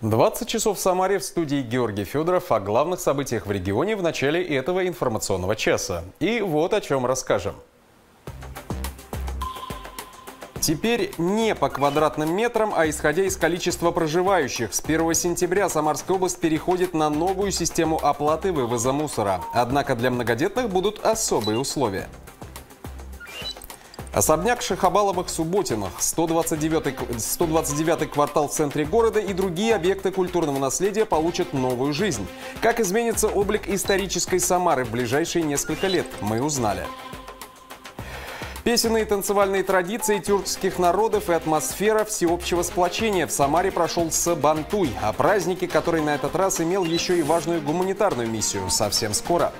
20 часов в Самаре в студии Георгий Федоров о главных событиях в регионе в начале этого информационного часа. И вот о чем расскажем. Теперь не по квадратным метрам, а исходя из количества проживающих. С 1 сентября Самарская область переходит на новую систему оплаты вывоза мусора. Однако для многодетных будут особые условия. Особняк Шахабаловых-Субботиных, 129-й 129 квартал в центре города и другие объекты культурного наследия получат новую жизнь. Как изменится облик исторической Самары в ближайшие несколько лет, мы узнали. Песенные и танцевальные традиции тюркских народов и атмосфера всеобщего сплочения в Самаре прошел Сабантуй, а праздники, который на этот раз имел еще и важную гуманитарную миссию, совсем скоро.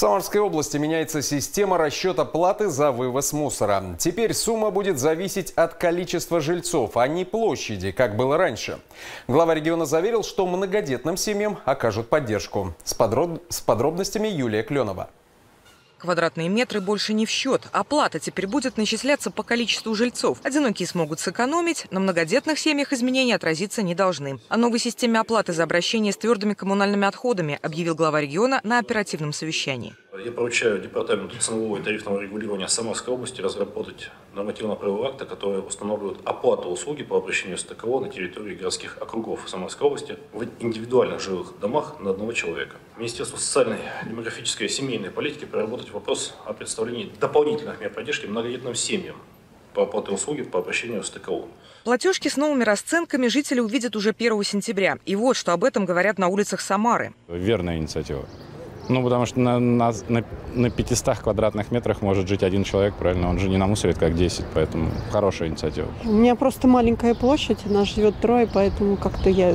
Самарской области меняется система расчета платы за вывоз мусора. Теперь сумма будет зависеть от количества жильцов, а не площади, как было раньше. Глава региона заверил, что многодетным семьям окажут поддержку. С, подроб... с подробностями Юлия Кленова. Квадратные метры больше не в счет. Оплата теперь будет начисляться по количеству жильцов. Одинокие смогут сэкономить, на многодетных семьях изменения отразиться не должны. О новой системе оплаты за обращение с твердыми коммунальными отходами объявил глава региона на оперативном совещании. Я поручаю Департаменту ценового и тарифного регулирования Самарской области разработать нормативно-правовые акты, которые устанавливают оплату услуги по обращению с ТКО на территории городских округов Самарской области в индивидуальных жилых домах на одного человека. Министерство социальной, демографической и семейной политики проработать вопрос о представлении дополнительных мер поддержки многодетным семьям по оплате услуги по обращению с ТКО. Платежки с новыми расценками жители увидят уже 1 сентября. И вот что об этом говорят на улицах Самары. Верная инициатива. Ну, потому что на, на, на, на 500 квадратных метрах может жить один человек, правильно? Он же не намусорит, как 10, поэтому хорошая инициатива. У меня просто маленькая площадь, нас живет трое, поэтому как-то я...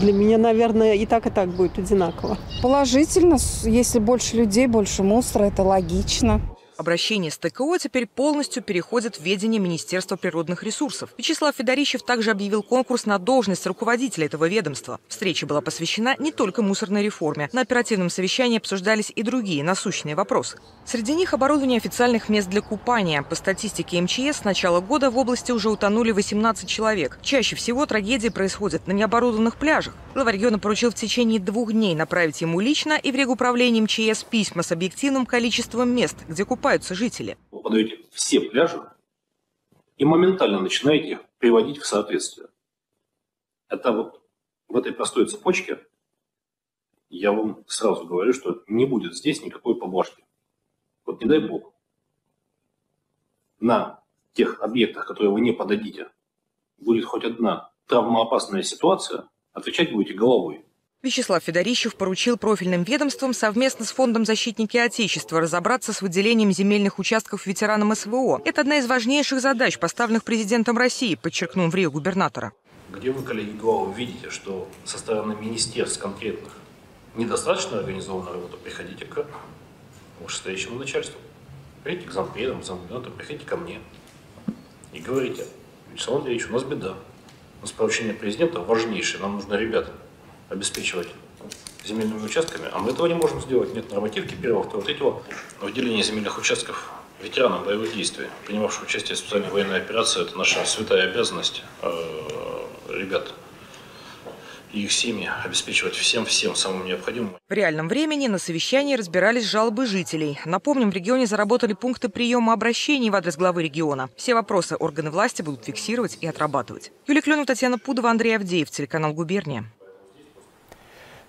Для меня, наверное, и так, и так будет одинаково. Положительно. Если больше людей, больше мусора, это логично. Обращение с ТКО теперь полностью переходит в ведение Министерства природных ресурсов. Вячеслав Федорищев также объявил конкурс на должность руководителя этого ведомства. Встреча была посвящена не только мусорной реформе. На оперативном совещании обсуждались и другие насущные вопросы. Среди них оборудование официальных мест для купания. По статистике МЧС с начала года в области уже утонули 18 человек. Чаще всего трагедии происходят на необорудованных пляжах. Глава региона поручил в течение двух дней направить ему лично и в регуправление МЧС письма с объективным количеством мест, где купаются купаются жители. Вы подаете все пляжи и моментально начинаете их приводить в соответствие. Это вот в этой простой цепочке я вам сразу говорю, что не будет здесь никакой поблажки. Вот не дай бог. На тех объектах, которые вы не подадите, будет хоть одна травмоопасная ситуация, отвечать будете головой. Вячеслав Федорищев поручил профильным ведомствам совместно с Фондом защитники Отечества разобраться с выделением земельных участков ветеранам СВО. Это одна из важнейших задач, поставленных президентом России, подчеркнул в Рио губернатора. Где вы, коллеги главы, видите, что со стороны министерств конкретных недостаточно организованная работа, приходите к вышестоящему начальству. Приходите к зампредам, замгубернатору, приходите ко мне и говорите, Вячеслав Андреевич, у нас беда. У нас поручение президента важнейшее, нам нужно ребята обеспечивать земельными участками, а мы этого не можем сделать. Нет нормативки первого, второго, третьего выделения земельных участков ветеранам боевых действий, принимавших участие в специальной военной операции. Это наша святая обязанность э, ребят и их семьи обеспечивать всем-всем самым необходимым. В реальном времени на совещании разбирались жалобы жителей. Напомним, в регионе заработали пункты приема обращений в адрес главы региона. Все вопросы органы власти будут фиксировать и отрабатывать. Юлия Кленова, Татьяна Пудова, Андрей Авдеев, телеканал «Губерния».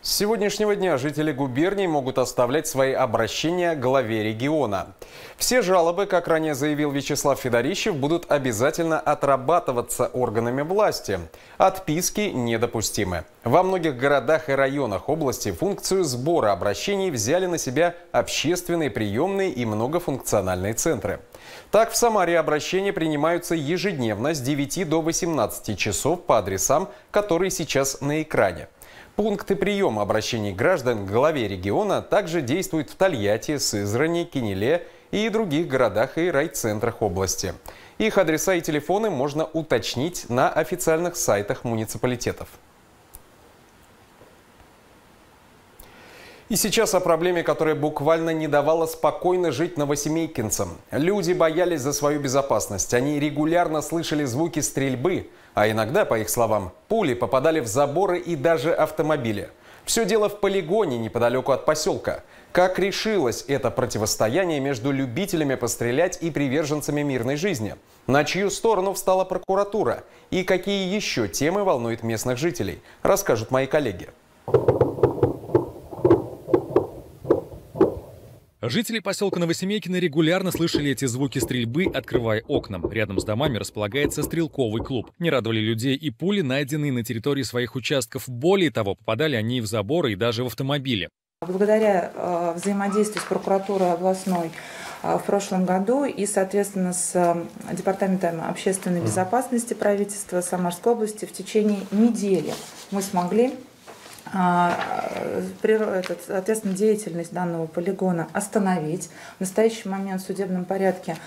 С сегодняшнего дня жители губернии могут оставлять свои обращения главе региона. Все жалобы, как ранее заявил Вячеслав Федорищев, будут обязательно отрабатываться органами власти. Отписки недопустимы. Во многих городах и районах области функцию сбора обращений взяли на себя общественные приемные и многофункциональные центры. Так, в Самаре обращения принимаются ежедневно с 9 до 18 часов по адресам, которые сейчас на экране. Пункты приема обращений граждан к главе региона также действуют в Тольятти, Сызрани, Кинеле и других городах и райцентрах области. Их адреса и телефоны можно уточнить на официальных сайтах муниципалитетов. И сейчас о проблеме, которая буквально не давала спокойно жить новосемейкинцам. Люди боялись за свою безопасность. Они регулярно слышали звуки стрельбы, а иногда, по их словам, пули попадали в заборы и даже автомобили. Все дело в полигоне неподалеку от поселка. Как решилось это противостояние между любителями пострелять и приверженцами мирной жизни? На чью сторону встала прокуратура? И какие еще темы волнуют местных жителей? Расскажут мои коллеги. Жители поселка Новосемейкино регулярно слышали эти звуки стрельбы, открывая окна. Рядом с домами располагается стрелковый клуб. Не радовали людей и пули, найденные на территории своих участков. Более того, попадали они в заборы и даже в автомобили. Благодаря э, взаимодействию с прокуратурой областной э, в прошлом году и, соответственно, с э, Департаментом общественной безопасности правительства Самарской области в течение недели мы смогли соответственно, деятельность данного полигона остановить. В настоящий момент в судебном порядке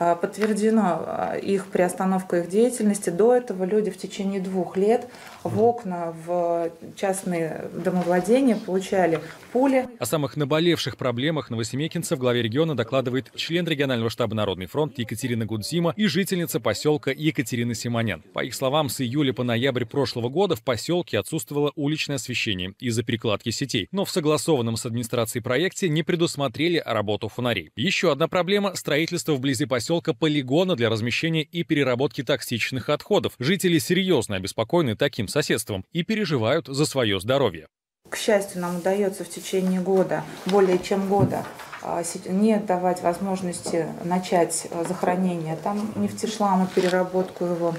а, подтверждено а, их приостановка их деятельности. До этого люди в течение двух лет в окна в частные домовладения получали пули. О самых наболевших проблемах новосемейкинцев главе региона докладывает член регионального штаба «Народный фронт» Екатерина Гудзима и жительница поселка Екатерина Симонян. По их словам, с июля по ноябрь прошлого года в поселке отсутствовало уличное освещение из-за перекладки сетей. Но в согласованном с администрацией проекте не предусмотрели работу фонарей. Еще одна проблема – строительство вблизи поселка полигона для размещения и переработки токсичных отходов. Жители серьезно обеспокоены таким соседством и переживают за свое здоровье. К счастью, нам удается в течение года, более чем года, а, не давать возможности начать а, захоронение там нефтешлама, переработку его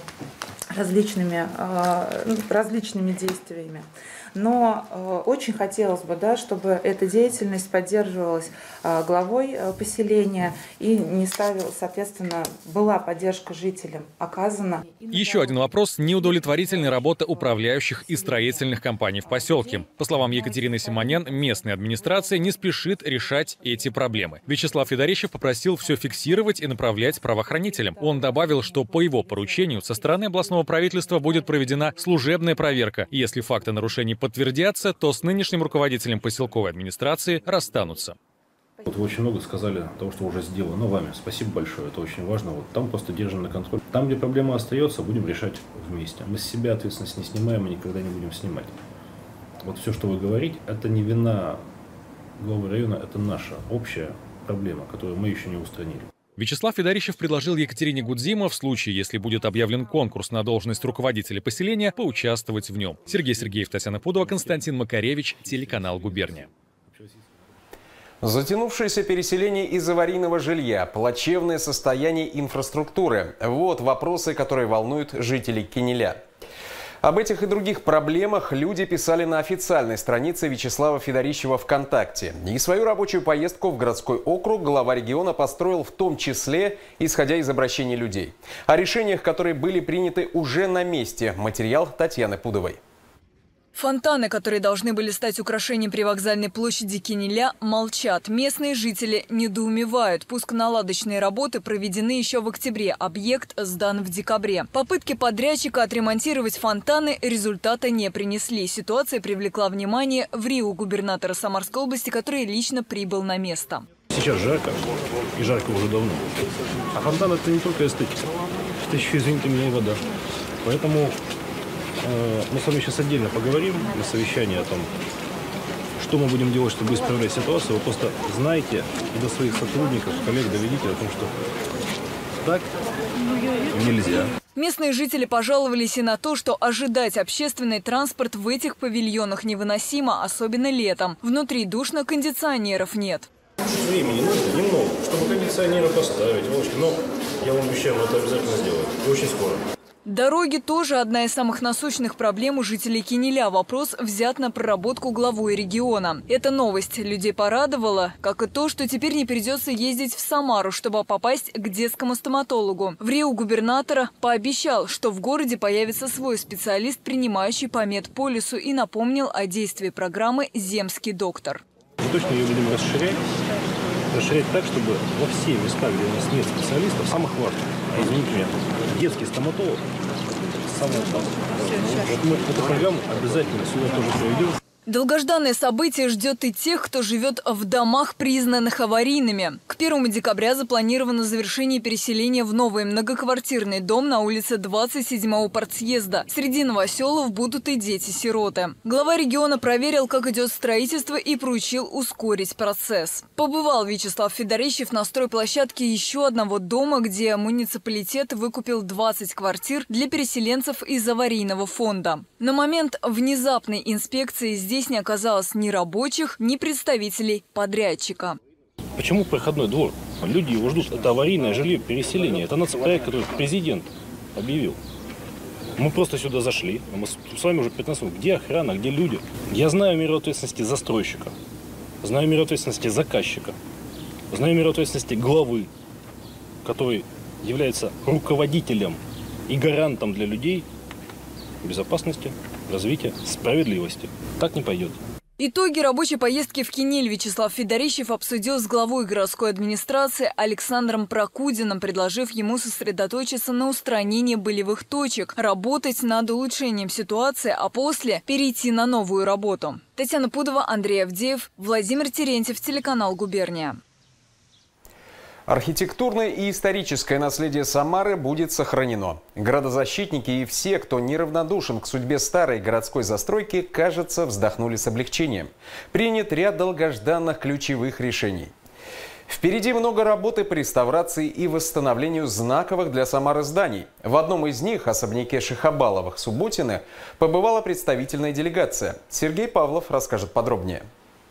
различными, а, различными действиями. Но э, очень хотелось бы, да, чтобы эта деятельность поддерживалась э, главой э, поселения и не ставил, соответственно, была поддержка жителям оказана. Еще один вопрос – неудовлетворительная работа управляющих и строительных компаний в поселке. По словам Екатерины Симонян, местная администрация не спешит решать эти проблемы. Вячеслав Федорищев попросил все фиксировать и направлять правоохранителям. Он добавил, что по его поручению со стороны областного правительства будет проведена служебная проверка. Если факты нарушений подтвердятся, то с нынешним руководителем поселковой администрации расстанутся. Вот вы очень много сказали того, что уже сделано вами. Спасибо большое, это очень важно. Вот там просто держим на контроль. Там, где проблема остается, будем решать вместе. Мы с себя ответственность не снимаем и никогда не будем снимать. Вот все, что вы говорите, это не вина главы района, это наша общая проблема, которую мы еще не устранили. Вячеслав Федорищев предложил Екатерине Гудзима в случае, если будет объявлен конкурс на должность руководителя поселения, поучаствовать в нем. Сергей Сергеев, Татьяна Пудова, Константин Макаревич, телеканал «Губерния». Затянувшееся переселение из аварийного жилья, плачевное состояние инфраструктуры – вот вопросы, которые волнуют жителей Кенеля. Об этих и других проблемах люди писали на официальной странице Вячеслава Федорищева ВКонтакте. И свою рабочую поездку в городской округ глава региона построил в том числе, исходя из обращений людей. О решениях, которые были приняты уже на месте. Материал Татьяны Пудовой. Фонтаны, которые должны были стать украшением привокзальной площади Кенеля, молчат. Местные жители недоумевают. Пуск-наладочные работы проведены еще в октябре. Объект сдан в декабре. Попытки подрядчика отремонтировать фонтаны результата не принесли. Ситуация привлекла внимание в Рио губернатора Самарской области, который лично прибыл на место. Сейчас жарко, и жарко уже давно. А фонтан – это не только эстетика, это еще, извините меня, и вода. Поэтому мы с вами сейчас отдельно поговорим на совещании о том, что мы будем делать, чтобы исправлять ситуацию. Вы просто знаете и до своих сотрудников, коллег доведите о том, что так нельзя. Местные жители пожаловались и на то, что ожидать общественный транспорт в этих павильонах невыносимо, особенно летом. Внутри душно, кондиционеров нет. Времени нужно немного, чтобы кондиционеры поставить, но я вам обещаю, мы это обязательно сделаем. И очень скоро. Дороги тоже одна из самых насущных проблем у жителей Кинеля. Вопрос взят на проработку главой региона. Эта новость людей порадовала, как и то, что теперь не придется ездить в Самару, чтобы попасть к детскому стоматологу. В Рио губернатора пообещал, что в городе появится свой специалист, принимающий по медполису, и напомнил о действии программы «Земский доктор». Мы точно ее будем расширять, расширять так, чтобы во все места, где у нас нет специалистов, самых важных, а извините меня, детский стоматолог, самое. Вот мы эту программу обязательно сюда тоже проведем. Долгожданное событие ждет и тех, кто живет в домах, признанных аварийными. К 1 декабря запланировано завершение переселения в новый многоквартирный дом на улице 27-го партсъезда. Среди новоселов будут и дети-сироты. Глава региона проверил, как идет строительство и поручил ускорить процесс. Побывал Вячеслав Федорищев на стройплощадке еще одного дома, где муниципалитет выкупил 20 квартир для переселенцев из аварийного фонда. На момент внезапной инспекции здесь здесь не оказалось ни рабочих, ни представителей подрядчика. Почему проходной двор? Люди его ждут. Это аварийное жилье переселение. Это нацпроект, который президент объявил. Мы просто сюда зашли. Мы с вами уже 15 минут. Где охрана, где люди? Я знаю меру ответственности застройщика. Знаю меру ответственности заказчика. Знаю меру ответственности главы, который является руководителем и гарантом для людей безопасности, развития, справедливости. Так не пойдет. Итоги рабочей поездки в Кинель Вячеслав Федорищев обсудил с главой городской администрации Александром Прокудиным, предложив ему сосредоточиться на устранении болевых точек, работать над улучшением ситуации, а после перейти на новую работу. Татьяна Пудова, Андрей Авдеев, Владимир Терентьев, телеканал «Губерния». Архитектурное и историческое наследие Самары будет сохранено. Градозащитники и все, кто неравнодушен к судьбе старой городской застройки, кажется, вздохнули с облегчением. Принят ряд долгожданных ключевых решений. Впереди много работы по реставрации и восстановлению знаковых для Самары зданий. В одном из них, особняке Шихабаловых Субботины, побывала представительная делегация. Сергей Павлов расскажет подробнее.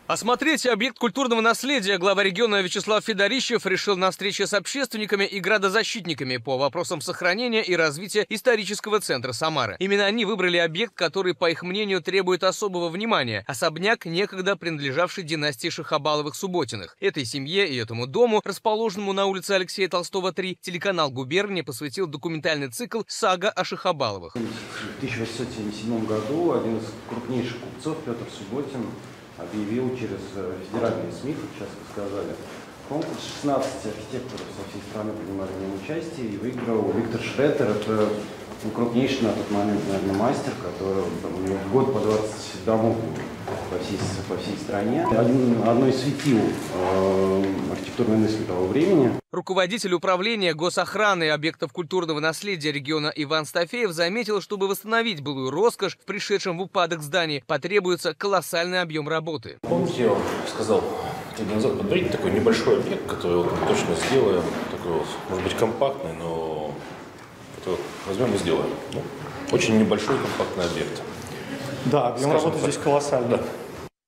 Осмотреть объект культурного наследия глава региона Вячеслав Федорищев решил на встрече с общественниками и градозащитниками по вопросам сохранения и развития исторического центра Самары. Именно они выбрали объект, который, по их мнению, требует особого внимания. Особняк, некогда принадлежавший династии Шахабаловых-Субботиных. Этой семье и этому дому, расположенному на улице Алексея Толстого, 3, телеканал «Губерния» посвятил документальный цикл «Сага о Шахабаловых». В 1877 году один из крупнейших купцов, Петр Субботин, объявил через э, федеральные СМИ, как сейчас сказали, конкурс. 16 архитекторов со всей страны принимали в нем участие, и выиграл Виктор Шреттер. Это ну, крупнейший на тот момент, наверное, мастер, который там, у него в год по 20 домов по всей, по всей стране. Один, одно из светил э, архитектурной мысли того времени. Руководитель управления госохраны объектов культурного наследия региона Иван Стафеев заметил, чтобы восстановить былую роскошь в пришедшем в упадок здании, потребуется колоссальный объем работы. Помните, я вам сказал три назад, подберите такой небольшой объект, который вот точно сделаем, такой вот, может быть, компактный, но который возьмем и сделаем. Ну, очень небольшой компактный объект. Да, объем работы здесь колоссальный. Да.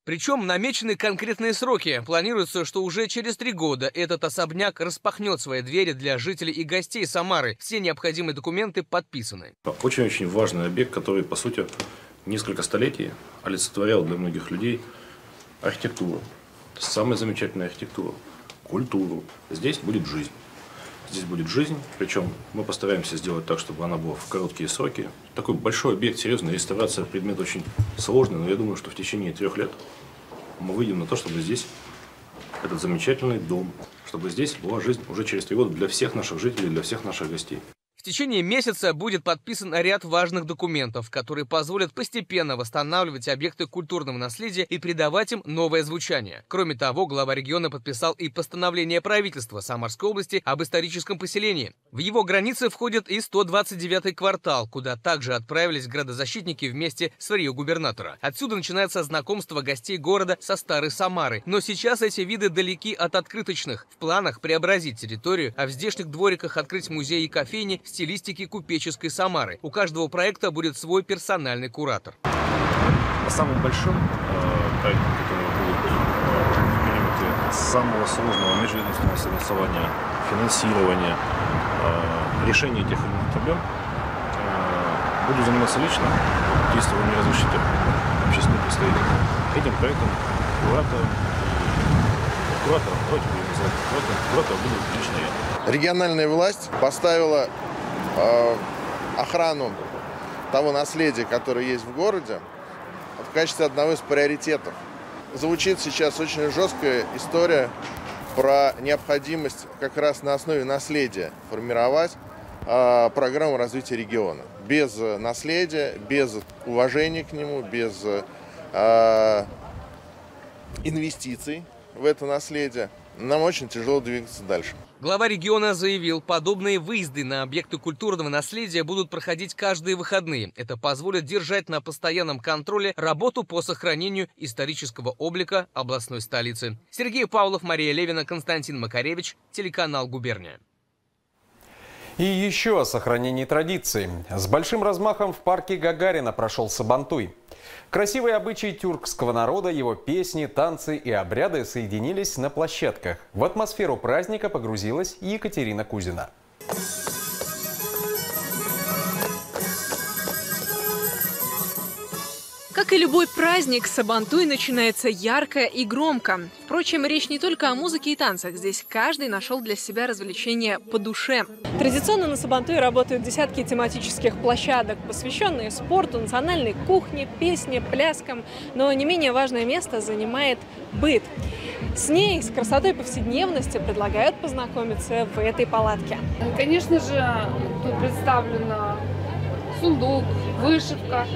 Причем намечены конкретные сроки. Планируется, что уже через три года этот особняк распахнет свои двери для жителей и гостей Самары. Все необходимые документы подписаны. Очень-очень важный объект, который, по сути, несколько столетий олицетворял для многих людей архитектуру. Самая замечательная архитектура. Культуру. Здесь будет жизнь. Здесь будет жизнь, причем мы постараемся сделать так, чтобы она была в короткие сроки. Такой большой объект, серьезная реставрация, предмет очень сложный, но я думаю, что в течение трех лет мы выйдем на то, чтобы здесь этот замечательный дом, чтобы здесь была жизнь уже через три года для всех наших жителей, для всех наших гостей. В течение месяца будет подписан ряд важных документов, которые позволят постепенно восстанавливать объекты культурного наследия и придавать им новое звучание. Кроме того, глава региона подписал и постановление правительства Самарской области об историческом поселении. В его границы входит и 129-й квартал, куда также отправились градозащитники вместе с варью губернатора. Отсюда начинается знакомство гостей города со старой Самары. Но сейчас эти виды далеки от открыточных. В планах преобразить территорию, а в здешних двориках открыть музей и кофейни стилистики купеческой Самары. У каждого проекта будет свой персональный куратор. Самым большим э, проектом, который будет э, в периметре самого сложного межведомственного согласования, финансирования, э, решения тех или иных проблем, э, буду заниматься лично, действую не разрешите общественный представитель. Этим проектом куратором, куратором, давайте будем называть куратором, куратором буду лично я. Региональная власть поставила Э, охрану того наследия, которое есть в городе, в качестве одного из приоритетов. Звучит сейчас очень жесткая история про необходимость как раз на основе наследия формировать э, программу развития региона. Без наследия, без уважения к нему, без э, инвестиций в это наследие, нам очень тяжело двигаться дальше. Глава региона заявил, подобные выезды на объекты культурного наследия будут проходить каждые выходные. Это позволит держать на постоянном контроле работу по сохранению исторического облика областной столицы. Сергей Павлов, Мария Левина, Константин Макаревич, телеканал «Губерния». И еще о сохранении традиций. С большим размахом в парке Гагарина прошел Сабантуй. Красивые обычаи тюркского народа, его песни, танцы и обряды соединились на площадках. В атмосферу праздника погрузилась Екатерина Кузина. Как и любой праздник, Сабантуй начинается ярко и громко. Впрочем, речь не только о музыке и танцах. Здесь каждый нашел для себя развлечения по душе. Традиционно на Сабантуе работают десятки тематических площадок, посвященные спорту, национальной кухне, песне, пляскам. Но не менее важное место занимает быт. С ней, с красотой повседневности предлагают познакомиться в этой палатке. Конечно же, тут представлено сундук, вышивка,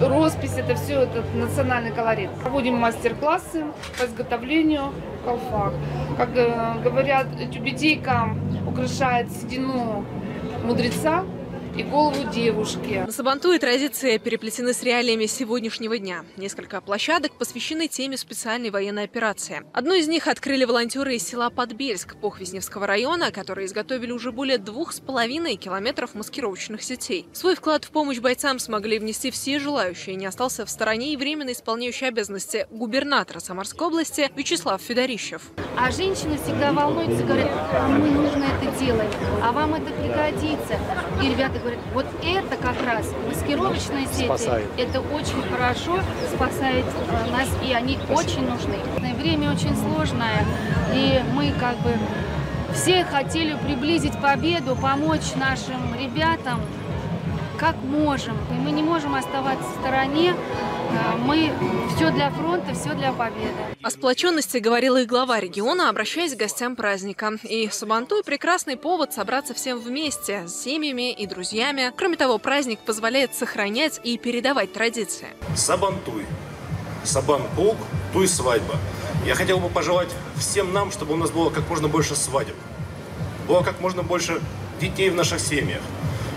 роспись, это все это национальный колорит. Проводим мастер-классы по изготовлению колфак. Как э, говорят, тюбетейка украшает седину мудреца, и голову девушки. На Сабантуе традиции переплетены с реалиями сегодняшнего дня. Несколько площадок посвящены теме специальной военной операции. Одну из них открыли волонтеры из села Подбельск Похвизневского района, которые изготовили уже более двух с половиной километров маскировочных сетей. Свой вклад в помощь бойцам смогли внести все желающие. Не остался в стороне и временно исполняющий обязанности губернатора Самарской области Вячеслав Федорищев. А женщины всегда волнуются, говорят, мы нужно это делать, а вам это пригодится. И ребята говорят, вот это как раз маскировочные сети, спасает. это очень хорошо спасает э, нас, и они Спасибо. очень нужны. Время очень сложное, и мы как бы все хотели приблизить победу, помочь нашим ребятам, как можем. И мы не можем оставаться в стороне. Э, мы все для фронта, все для победы. О сплоченности говорила и глава региона, обращаясь к гостям праздника. И Сабантуй – прекрасный повод собраться всем вместе, с семьями и друзьями. Кроме того, праздник позволяет сохранять и передавать традиции. Сабантуй. Сабан-полк, туй свадьба. Я хотел бы пожелать всем нам, чтобы у нас было как можно больше свадеб. Было как можно больше детей в наших семьях.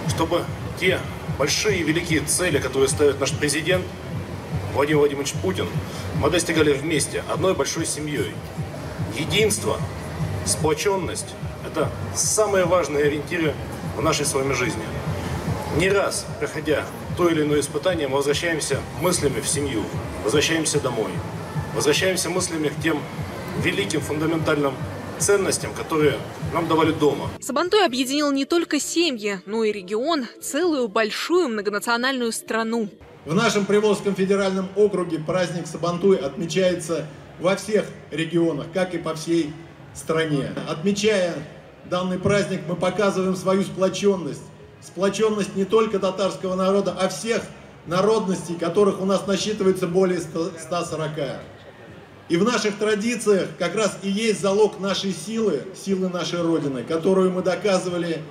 Чтобы те большие и великие цели, которые ставит наш президент Владимир Владимирович Путин, мы достигали вместе, одной большой семьей. Единство, сплоченность – это самые важные ориентиры в нашей с вами жизни. Не раз, проходя то или иное испытание, мы возвращаемся мыслями в семью, возвращаемся домой, возвращаемся мыслями к тем великим фундаментальным ценностям, которые нам давали дома. Сабантой объединил не только семьи, но и регион, целую большую многонациональную страну. В нашем Приволжском федеральном округе праздник Сабантуй отмечается во всех регионах, как и по всей стране. Отмечая данный праздник, мы показываем свою сплоченность. Сплоченность не только татарского народа, а всех народностей, которых у нас насчитывается более 140. И в наших традициях как раз и есть залог нашей силы, силы нашей Родины, которую мы доказывали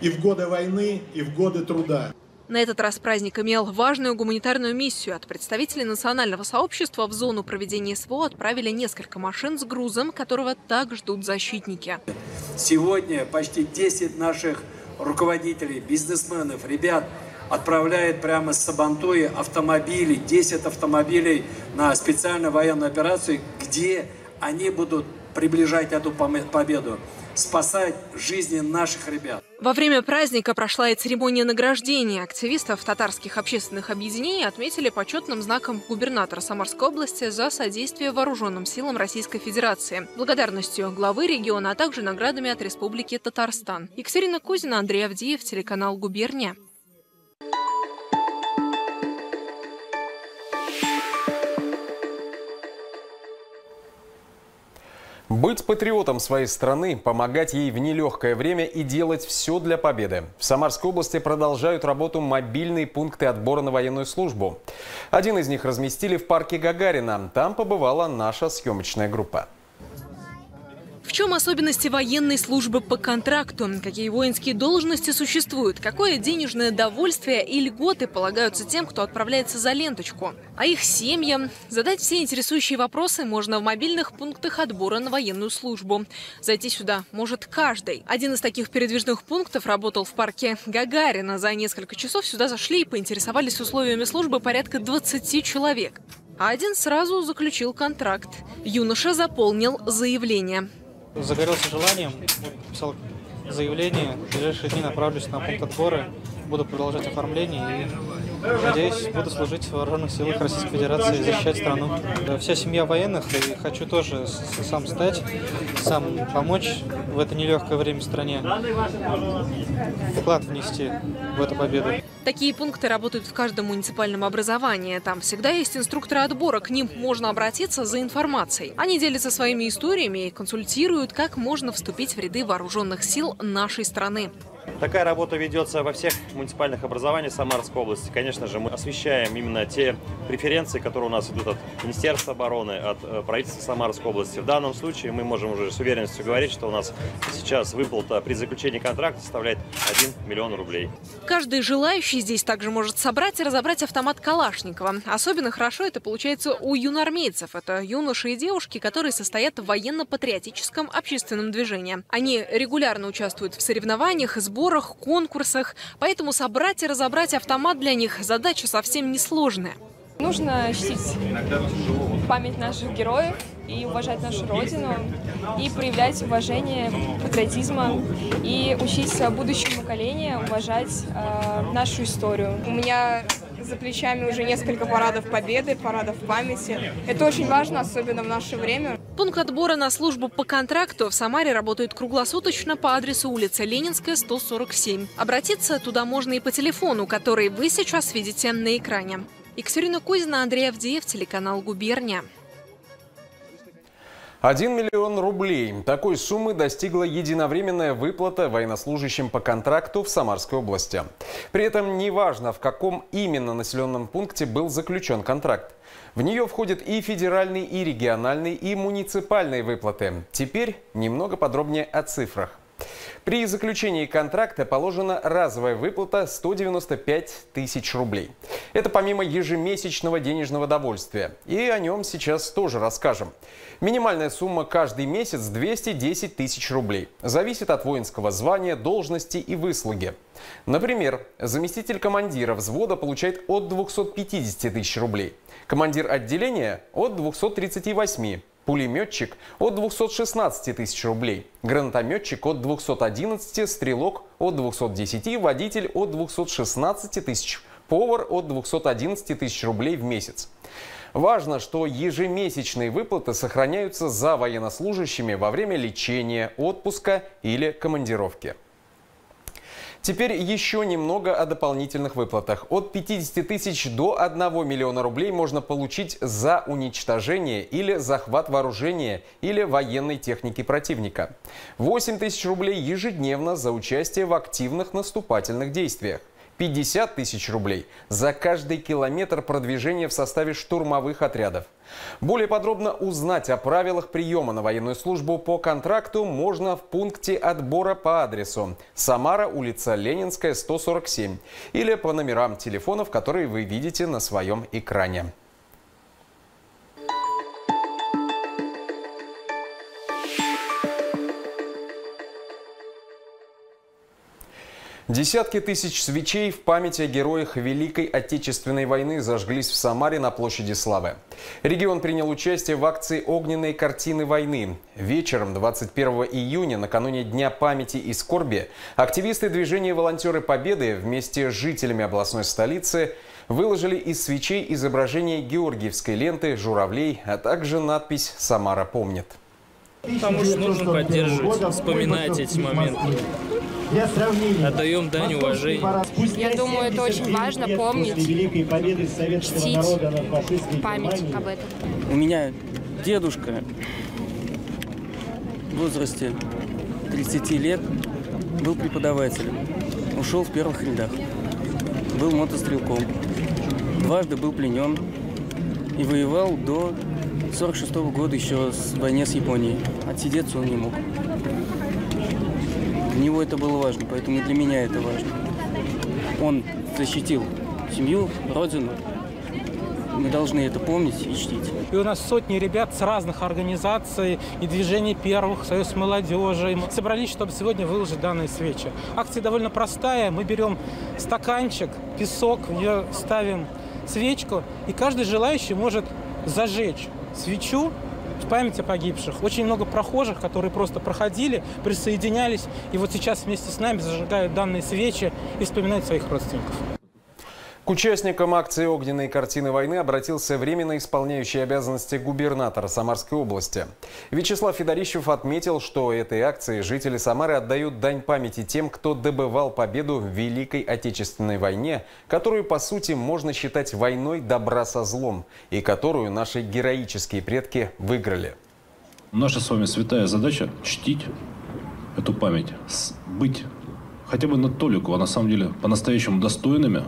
и в годы войны, и в годы труда. На этот раз праздник имел важную гуманитарную миссию. От представителей национального сообщества в зону проведения СВО отправили несколько машин с грузом, которого так ждут защитники. Сегодня почти 10 наших руководителей, бизнесменов, ребят отправляет прямо с Сабантуи автомобили, 10 автомобилей на специальную военную операцию, где они будут приближать эту победу, спасать жизни наших ребят. Во время праздника прошла и церемония награждения. Активистов татарских общественных объединений отметили почетным знаком губернатора Самарской области за содействие вооруженным силам Российской Федерации, благодарностью главы региона, а также наградами от Республики Татарстан. Екатерина Кузина, Андрей Авдеев, телеканал «Губерния». Быть патриотом своей страны, помогать ей в нелегкое время и делать все для победы. В Самарской области продолжают работу мобильные пункты отбора на военную службу. Один из них разместили в парке Гагарина. Там побывала наша съемочная группа. Чем особенности военной службы по контракту? Какие воинские должности существуют? Какое денежное довольствие и льготы полагаются тем, кто отправляется за ленточку? А их семьям? Задать все интересующие вопросы можно в мобильных пунктах отбора на военную службу. Зайти сюда может каждый. Один из таких передвижных пунктов работал в парке Гагарина. За несколько часов сюда зашли и поинтересовались условиями службы порядка 20 человек. А один сразу заключил контракт. Юноша заполнил заявление. Загорелся желанием, писал заявление. В ближайшие дни направлюсь на пункт отбора, буду продолжать оформление и, надеюсь, буду служить в вооруженных силах Российской Федерации и защищать страну. Вся семья военных, и хочу тоже сам стать, сам помочь в это нелегкое время стране, вклад внести в эту победу. Такие пункты работают в каждом муниципальном образовании. Там всегда есть инструкторы отбора, к ним можно обратиться за информацией. Они делятся своими историями и консультируют, как можно вступить в ряды вооруженных сил нашей страны. Такая работа ведется во всех муниципальных образованиях Самарской области. Конечно же, мы освещаем именно те преференции, которые у нас идут от Министерства обороны, от э, правительства Самарской области. В данном случае мы можем уже с уверенностью говорить, что у нас сейчас выплата при заключении контракта составляет 1 миллион рублей. Каждый желающий здесь также может собрать и разобрать автомат Калашникова. Особенно хорошо это получается у юноармейцев. Это юноши и девушки, которые состоят в военно-патриотическом общественном движении. Они регулярно участвуют в соревнованиях, сборах, сборах, конкурсах. Поэтому собрать и разобрать автомат для них задача совсем несложная. Нужно чтить память наших героев и уважать нашу Родину, и проявлять уважение, патриотизма, и учить будущему поколению уважать э, нашу историю. У меня за плечами уже несколько парадов победы, парадов памяти. Это очень важно, особенно в наше время. Пункт отбора на службу по контракту в Самаре работает круглосуточно по адресу улица Ленинская, 147. Обратиться туда можно и по телефону, который вы сейчас видите на экране. Екатерина Кузина, Андрей Авдеев, телеканал «Губерния». 1 миллион рублей. Такой суммы достигла единовременная выплата военнослужащим по контракту в Самарской области. При этом неважно, в каком именно населенном пункте был заключен контракт. В нее входят и федеральные, и региональные, и муниципальные выплаты. Теперь немного подробнее о цифрах. При заключении контракта положена разовая выплата 195 тысяч рублей. Это помимо ежемесячного денежного довольствия. И о нем сейчас тоже расскажем. Минимальная сумма каждый месяц 210 тысяч рублей. Зависит от воинского звания, должности и выслуги. Например, заместитель командира взвода получает от 250 тысяч рублей. Командир отделения от 238 пулеметчик от 216 тысяч рублей, гранатометчик от 211, стрелок от 210, водитель от 216 тысяч, повар от 211 тысяч рублей в месяц. Важно, что ежемесячные выплаты сохраняются за военнослужащими во время лечения, отпуска или командировки. Теперь еще немного о дополнительных выплатах. От 50 тысяч до 1 миллиона рублей можно получить за уничтожение или захват вооружения или военной техники противника. 8 тысяч рублей ежедневно за участие в активных наступательных действиях. 50 тысяч рублей за каждый километр продвижения в составе штурмовых отрядов. Более подробно узнать о правилах приема на военную службу по контракту можно в пункте отбора по адресу Самара, улица Ленинская, 147 или по номерам телефонов, которые вы видите на своем экране. Десятки тысяч свечей в память о героях Великой Отечественной войны зажглись в Самаре на площади Славы. Регион принял участие в акции «Огненные картины войны». Вечером 21 июня, накануне Дня памяти и скорби, активисты движения «Волонтеры Победы» вместе с жителями областной столицы выложили из свечей изображение георгиевской ленты, журавлей, а также надпись «Самара помнит». Потому что нужно поддерживать, вспоминать эти моменты. Отдаем дань уважения. Я думаю, это очень важно помнить, чтить память об этом. У меня дедушка в возрасте 30 лет был преподавателем. Ушел в первых рядах. Был мотострелком. Дважды был пленен и воевал до 46 -го года еще с войне с Японией. Отсидеться он не мог. Для него это было важно, поэтому и для меня это важно. Он защитил семью, родину. Мы должны это помнить и чтить. И у нас сотни ребят с разных организаций и движений первых, союз молодежи. Мы собрались, чтобы сегодня выложить данные свечи. Акция довольно простая. Мы берем стаканчик, песок, в нее ставим свечку, и каждый желающий может зажечь свечу в память о погибших. Очень много прохожих, которые просто проходили, присоединялись, и вот сейчас вместе с нами зажигают данные свечи и вспоминают своих родственников. К участникам акции «Огненные картины войны» обратился временно исполняющий обязанности губернатора Самарской области. Вячеслав Федорищев отметил, что этой акции жители Самары отдают дань памяти тем, кто добывал победу в Великой Отечественной войне, которую, по сути, можно считать войной добра со злом, и которую наши героические предки выиграли. Наша с вами святая задача – чтить эту память, быть хотя бы на толику, а на самом деле по-настоящему достойными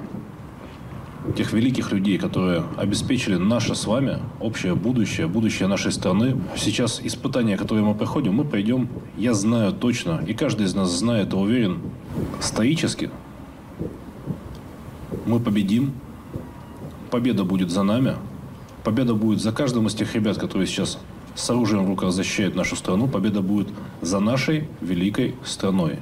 тех великих людей, которые обеспечили наше с вами общее будущее, будущее нашей страны. Сейчас испытания, которые мы проходим, мы пойдем, я знаю точно, и каждый из нас знает и уверен, стоически. Мы победим, победа будет за нами, победа будет за каждым из тех ребят, которые сейчас с оружием в руках защищают нашу страну, победа будет за нашей великой страной.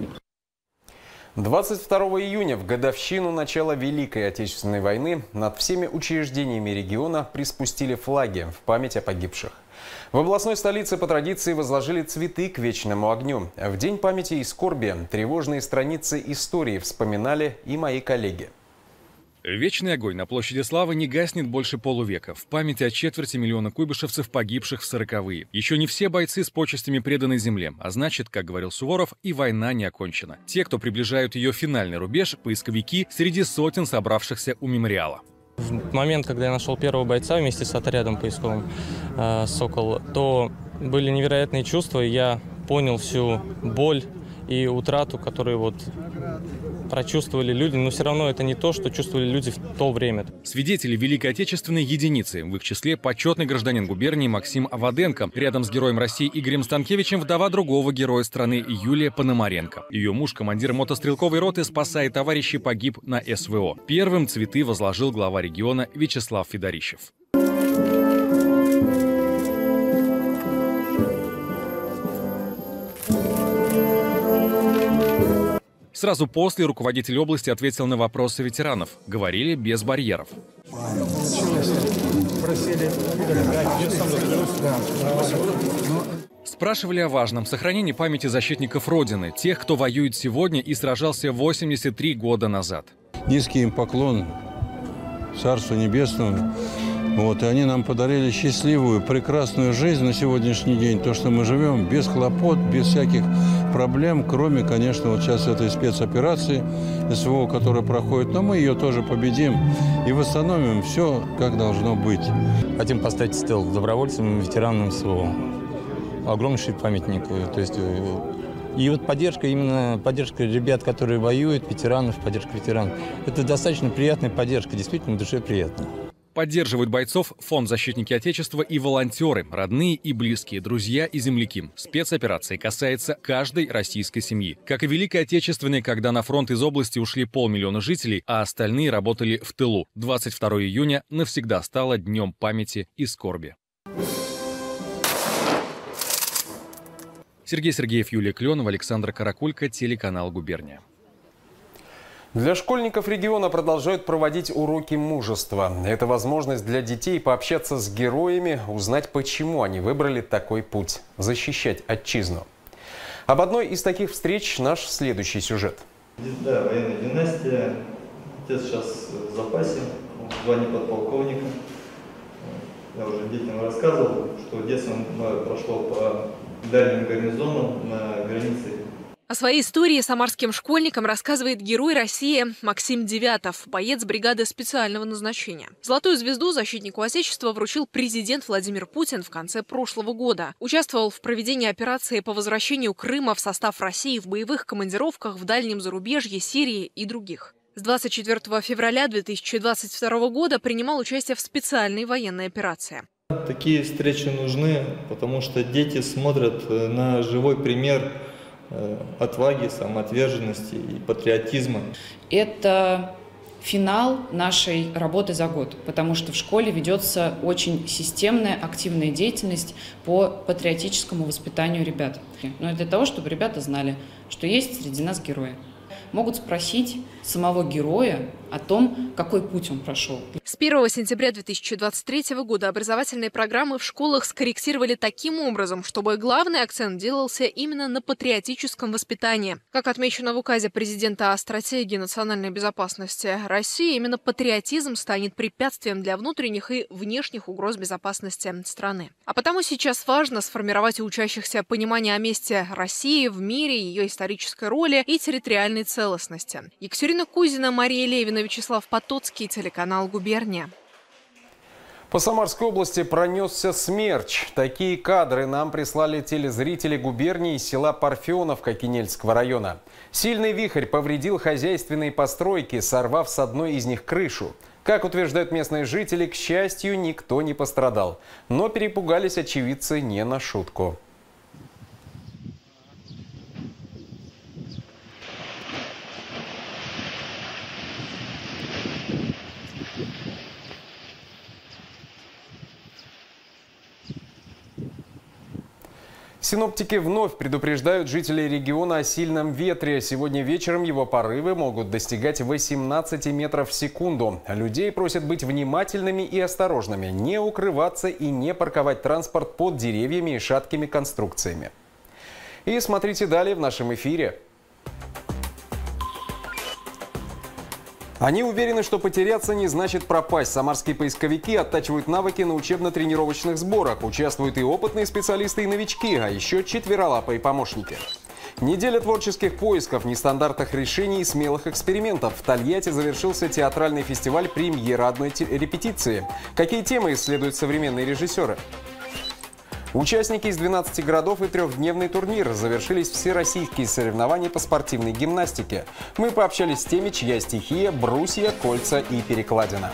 22 июня, в годовщину начала Великой Отечественной войны, над всеми учреждениями региона приспустили флаги в память о погибших. В областной столице по традиции возложили цветы к вечному огню. В День памяти и скорби тревожные страницы истории вспоминали и мои коллеги. Вечный огонь на площади Славы не гаснет больше полувека в память о четверти миллиона куйбышевцев, погибших в сороковые. Еще не все бойцы с почестями преданы земле, а значит, как говорил Суворов, и война не окончена. Те, кто приближают ее финальный рубеж, поисковики среди сотен собравшихся у мемориала. В момент, когда я нашел первого бойца вместе с отрядом поисковым э, «Сокол», то были невероятные чувства, и я понял всю боль и утрату, которые вот прочувствовали люди, но все равно это не то, что чувствовали люди в то время. Свидетели Великой Отечественной единицы, в их числе почетный гражданин губернии Максим Аваденко, рядом с героем России Игорем Станкевичем вдова другого героя страны Юлия Пономаренко. Ее муж, командир мотострелковой роты, спасая товарищей, погиб на СВО. Первым цветы возложил глава региона Вячеслав Федорищев. Сразу после руководитель области ответил на вопросы ветеранов. Говорили без барьеров. Спрашивали о важном сохранении памяти защитников Родины, тех, кто воюет сегодня и сражался 83 года назад. Низкий им поклон Царству Небесному. Вот, и они нам подарили счастливую, прекрасную жизнь на сегодняшний день. То, что мы живем без хлопот, без всяких проблем, кроме, конечно, вот сейчас этой спецоперации СВО, которая проходит. Но мы ее тоже победим и восстановим все, как должно быть. Хотим поставить стел добровольцам ветеранам СВО. Огромнейший памятник. То есть и вот поддержка, именно поддержка ребят, которые воюют, ветеранов, поддержка ветеранов, это достаточно приятная поддержка, действительно душе приятно. Поддерживают бойцов Фонд защитники Отечества и волонтеры, родные и близкие, друзья и земляки. Спецоперации касается каждой российской семьи. Как и Великой Отечественной, когда на фронт из области ушли полмиллиона жителей, а остальные работали в тылу. 22 июня навсегда стало днем памяти и скорби. Сергей Сергеев, Юлия Кленова, Александр Каракулько, телеканал «Губерния». Для школьников региона продолжают проводить уроки мужества. Это возможность для детей пообщаться с героями, узнать, почему они выбрали такой путь – защищать отчизну. Об одной из таких встреч наш следующий сюжет. Да, военная династия. Отец сейчас в запасе, в звании подполковника. Я уже детям рассказывал, что детство прошло по дальним гарнизонам на границе о своей истории самарским школьникам рассказывает герой России Максим Девятов, боец бригады специального назначения. Золотую звезду защитнику Отечества вручил президент Владимир Путин в конце прошлого года. Участвовал в проведении операции по возвращению Крыма в состав России в боевых командировках в дальнем зарубежье, Сирии и других. С 24 февраля 2022 года принимал участие в специальной военной операции. Такие встречи нужны, потому что дети смотрят э, на живой пример отваги, самоотверженности и патриотизма. Это финал нашей работы за год, потому что в школе ведется очень системная, активная деятельность по патриотическому воспитанию ребят. Но для того, чтобы ребята знали, что есть среди нас герои могут спросить самого героя о том, какой путь он прошел. С 1 сентября 2023 года образовательные программы в школах скорректировали таким образом, чтобы главный акцент делался именно на патриотическом воспитании. Как отмечено в указе президента о стратегии национальной безопасности России, именно патриотизм станет препятствием для внутренних и внешних угроз безопасности страны. А потому сейчас важно сформировать у учащихся понимание о месте России в мире, ее исторической роли и территориальной целостности. Екатерина Кузина, Мария Левина, Вячеслав Потоцкий, телеканал «Губерния». По Самарской области пронесся смерч. Такие кадры нам прислали телезрители губернии села Парфеновка Кинельского района. Сильный вихрь повредил хозяйственные постройки, сорвав с одной из них крышу. Как утверждают местные жители, к счастью, никто не пострадал. Но перепугались очевидцы не на шутку. Синоптики вновь предупреждают жителей региона о сильном ветре. Сегодня вечером его порывы могут достигать 18 метров в секунду. Людей просят быть внимательными и осторожными, не укрываться и не парковать транспорт под деревьями и шаткими конструкциями. И смотрите далее в нашем эфире. Они уверены, что потеряться не значит пропасть. Самарские поисковики оттачивают навыки на учебно-тренировочных сборах. Участвуют и опытные специалисты, и новички, а еще четверолапые помощники. Неделя творческих поисков, нестандартных решений и смелых экспериментов. В Тольятти завершился театральный фестиваль премьера одной репетиции. Какие темы исследуют современные режиссеры? Участники из 12 городов и трехдневный турнир. Завершились всероссийские соревнования по спортивной гимнастике. Мы пообщались с теми, чья стихия – брусья, кольца и перекладина.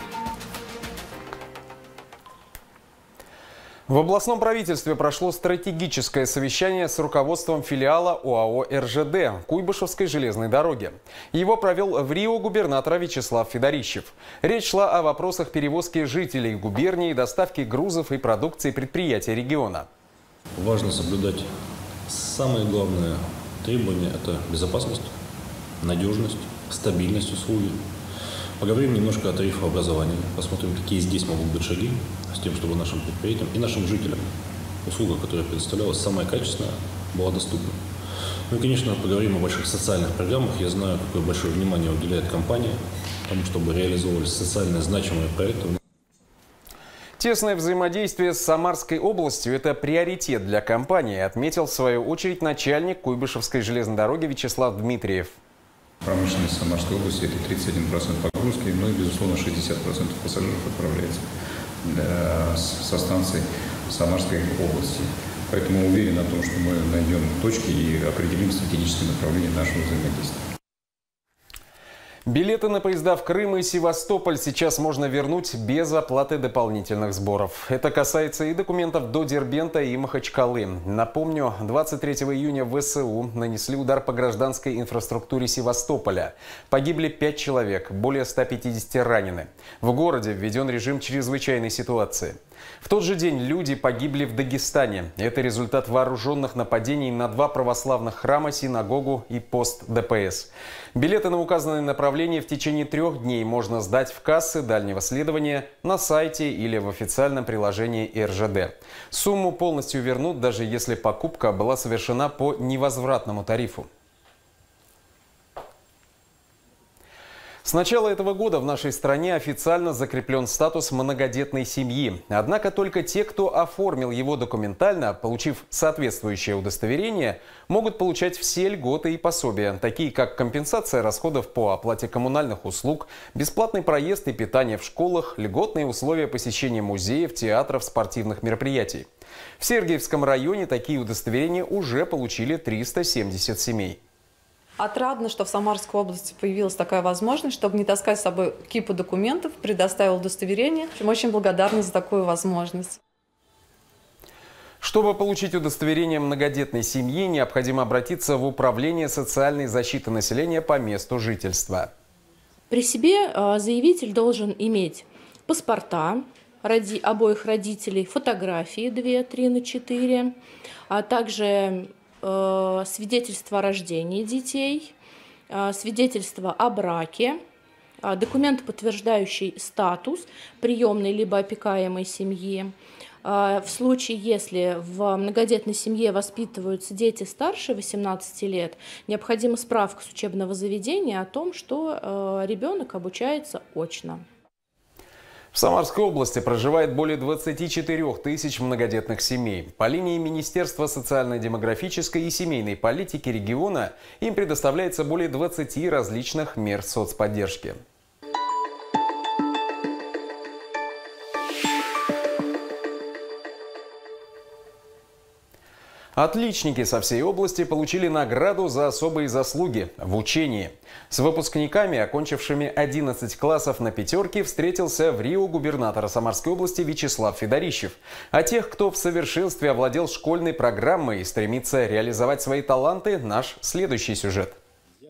В областном правительстве прошло стратегическое совещание с руководством филиала ОАО РЖД Куйбышевской железной дороги. Его провел в Рио губернатор Вячеслав Федорищев. Речь шла о вопросах перевозки жителей губернии, доставки грузов и продукции предприятий региона. Важно соблюдать самое главное требование – это безопасность, надежность, стабильность услуги. Поговорим немножко о тарифообразовании, посмотрим, какие здесь могут быть шаги с тем, чтобы нашим предприятиям и нашим жителям услуга, которая предоставлялась, самая качественная, была доступна. Ну и, конечно, поговорим о больших социальных программах. Я знаю, какое большое внимание уделяет компания тому, чтобы реализовывались социально значимые проекты. Тесное взаимодействие с Самарской областью – это приоритет для компании, отметил в свою очередь начальник Куйбышевской железной дороги Вячеслав Дмитриев. Промышленность Самарской области – это 31% погрузки, ну и, безусловно, 60% пассажиров отправляется со станций Самарской области. Поэтому уверен о том, что мы найдем точки и определим стратегическое направление нашего взаимодействия. Билеты на поезда в Крым и Севастополь сейчас можно вернуть без оплаты дополнительных сборов. Это касается и документов до Дербента и Махачкалы. Напомню, 23 июня в ВСУ нанесли удар по гражданской инфраструктуре Севастополя. Погибли 5 человек, более 150 ранены. В городе введен режим чрезвычайной ситуации. В тот же день люди погибли в Дагестане. Это результат вооруженных нападений на два православных храма, синагогу и пост ДПС. Билеты на указанные направления в течение трех дней можно сдать в кассы дальнего следования на сайте или в официальном приложении РЖД. Сумму полностью вернут, даже если покупка была совершена по невозвратному тарифу. С начала этого года в нашей стране официально закреплен статус многодетной семьи. Однако только те, кто оформил его документально, получив соответствующее удостоверение, могут получать все льготы и пособия, такие как компенсация расходов по оплате коммунальных услуг, бесплатный проезд и питание в школах, льготные условия посещения музеев, театров, спортивных мероприятий. В Сергиевском районе такие удостоверения уже получили 370 семей. Отрадно, что в Самарской области появилась такая возможность, чтобы не таскать с собой кипу документов, предоставил удостоверение. Мы очень благодарны за такую возможность. Чтобы получить удостоверение многодетной семьи, необходимо обратиться в Управление социальной защиты населения по месту жительства. При себе э, заявитель должен иметь паспорта роди, обоих родителей, фотографии 2, 3 на 4, а также свидетельство о рождении детей, э, свидетельство о браке, э, документ, подтверждающий статус приемной либо опекаемой семьи. Э, в случае, если в многодетной семье воспитываются дети старше 18 лет, необходима справка с учебного заведения о том, что э, ребенок обучается очно. В Самарской области проживает более 24 тысяч многодетных семей. По линии Министерства социально-демографической и семейной политики региона им предоставляется более 20 различных мер соцподдержки. Отличники со всей области получили награду за особые заслуги в учении. С выпускниками, окончившими 11 классов на пятерке, встретился в Рио губернатора Самарской области Вячеслав Федорищев. А тех, кто в совершенстве овладел школьной программой и стремится реализовать свои таланты, наш следующий сюжет –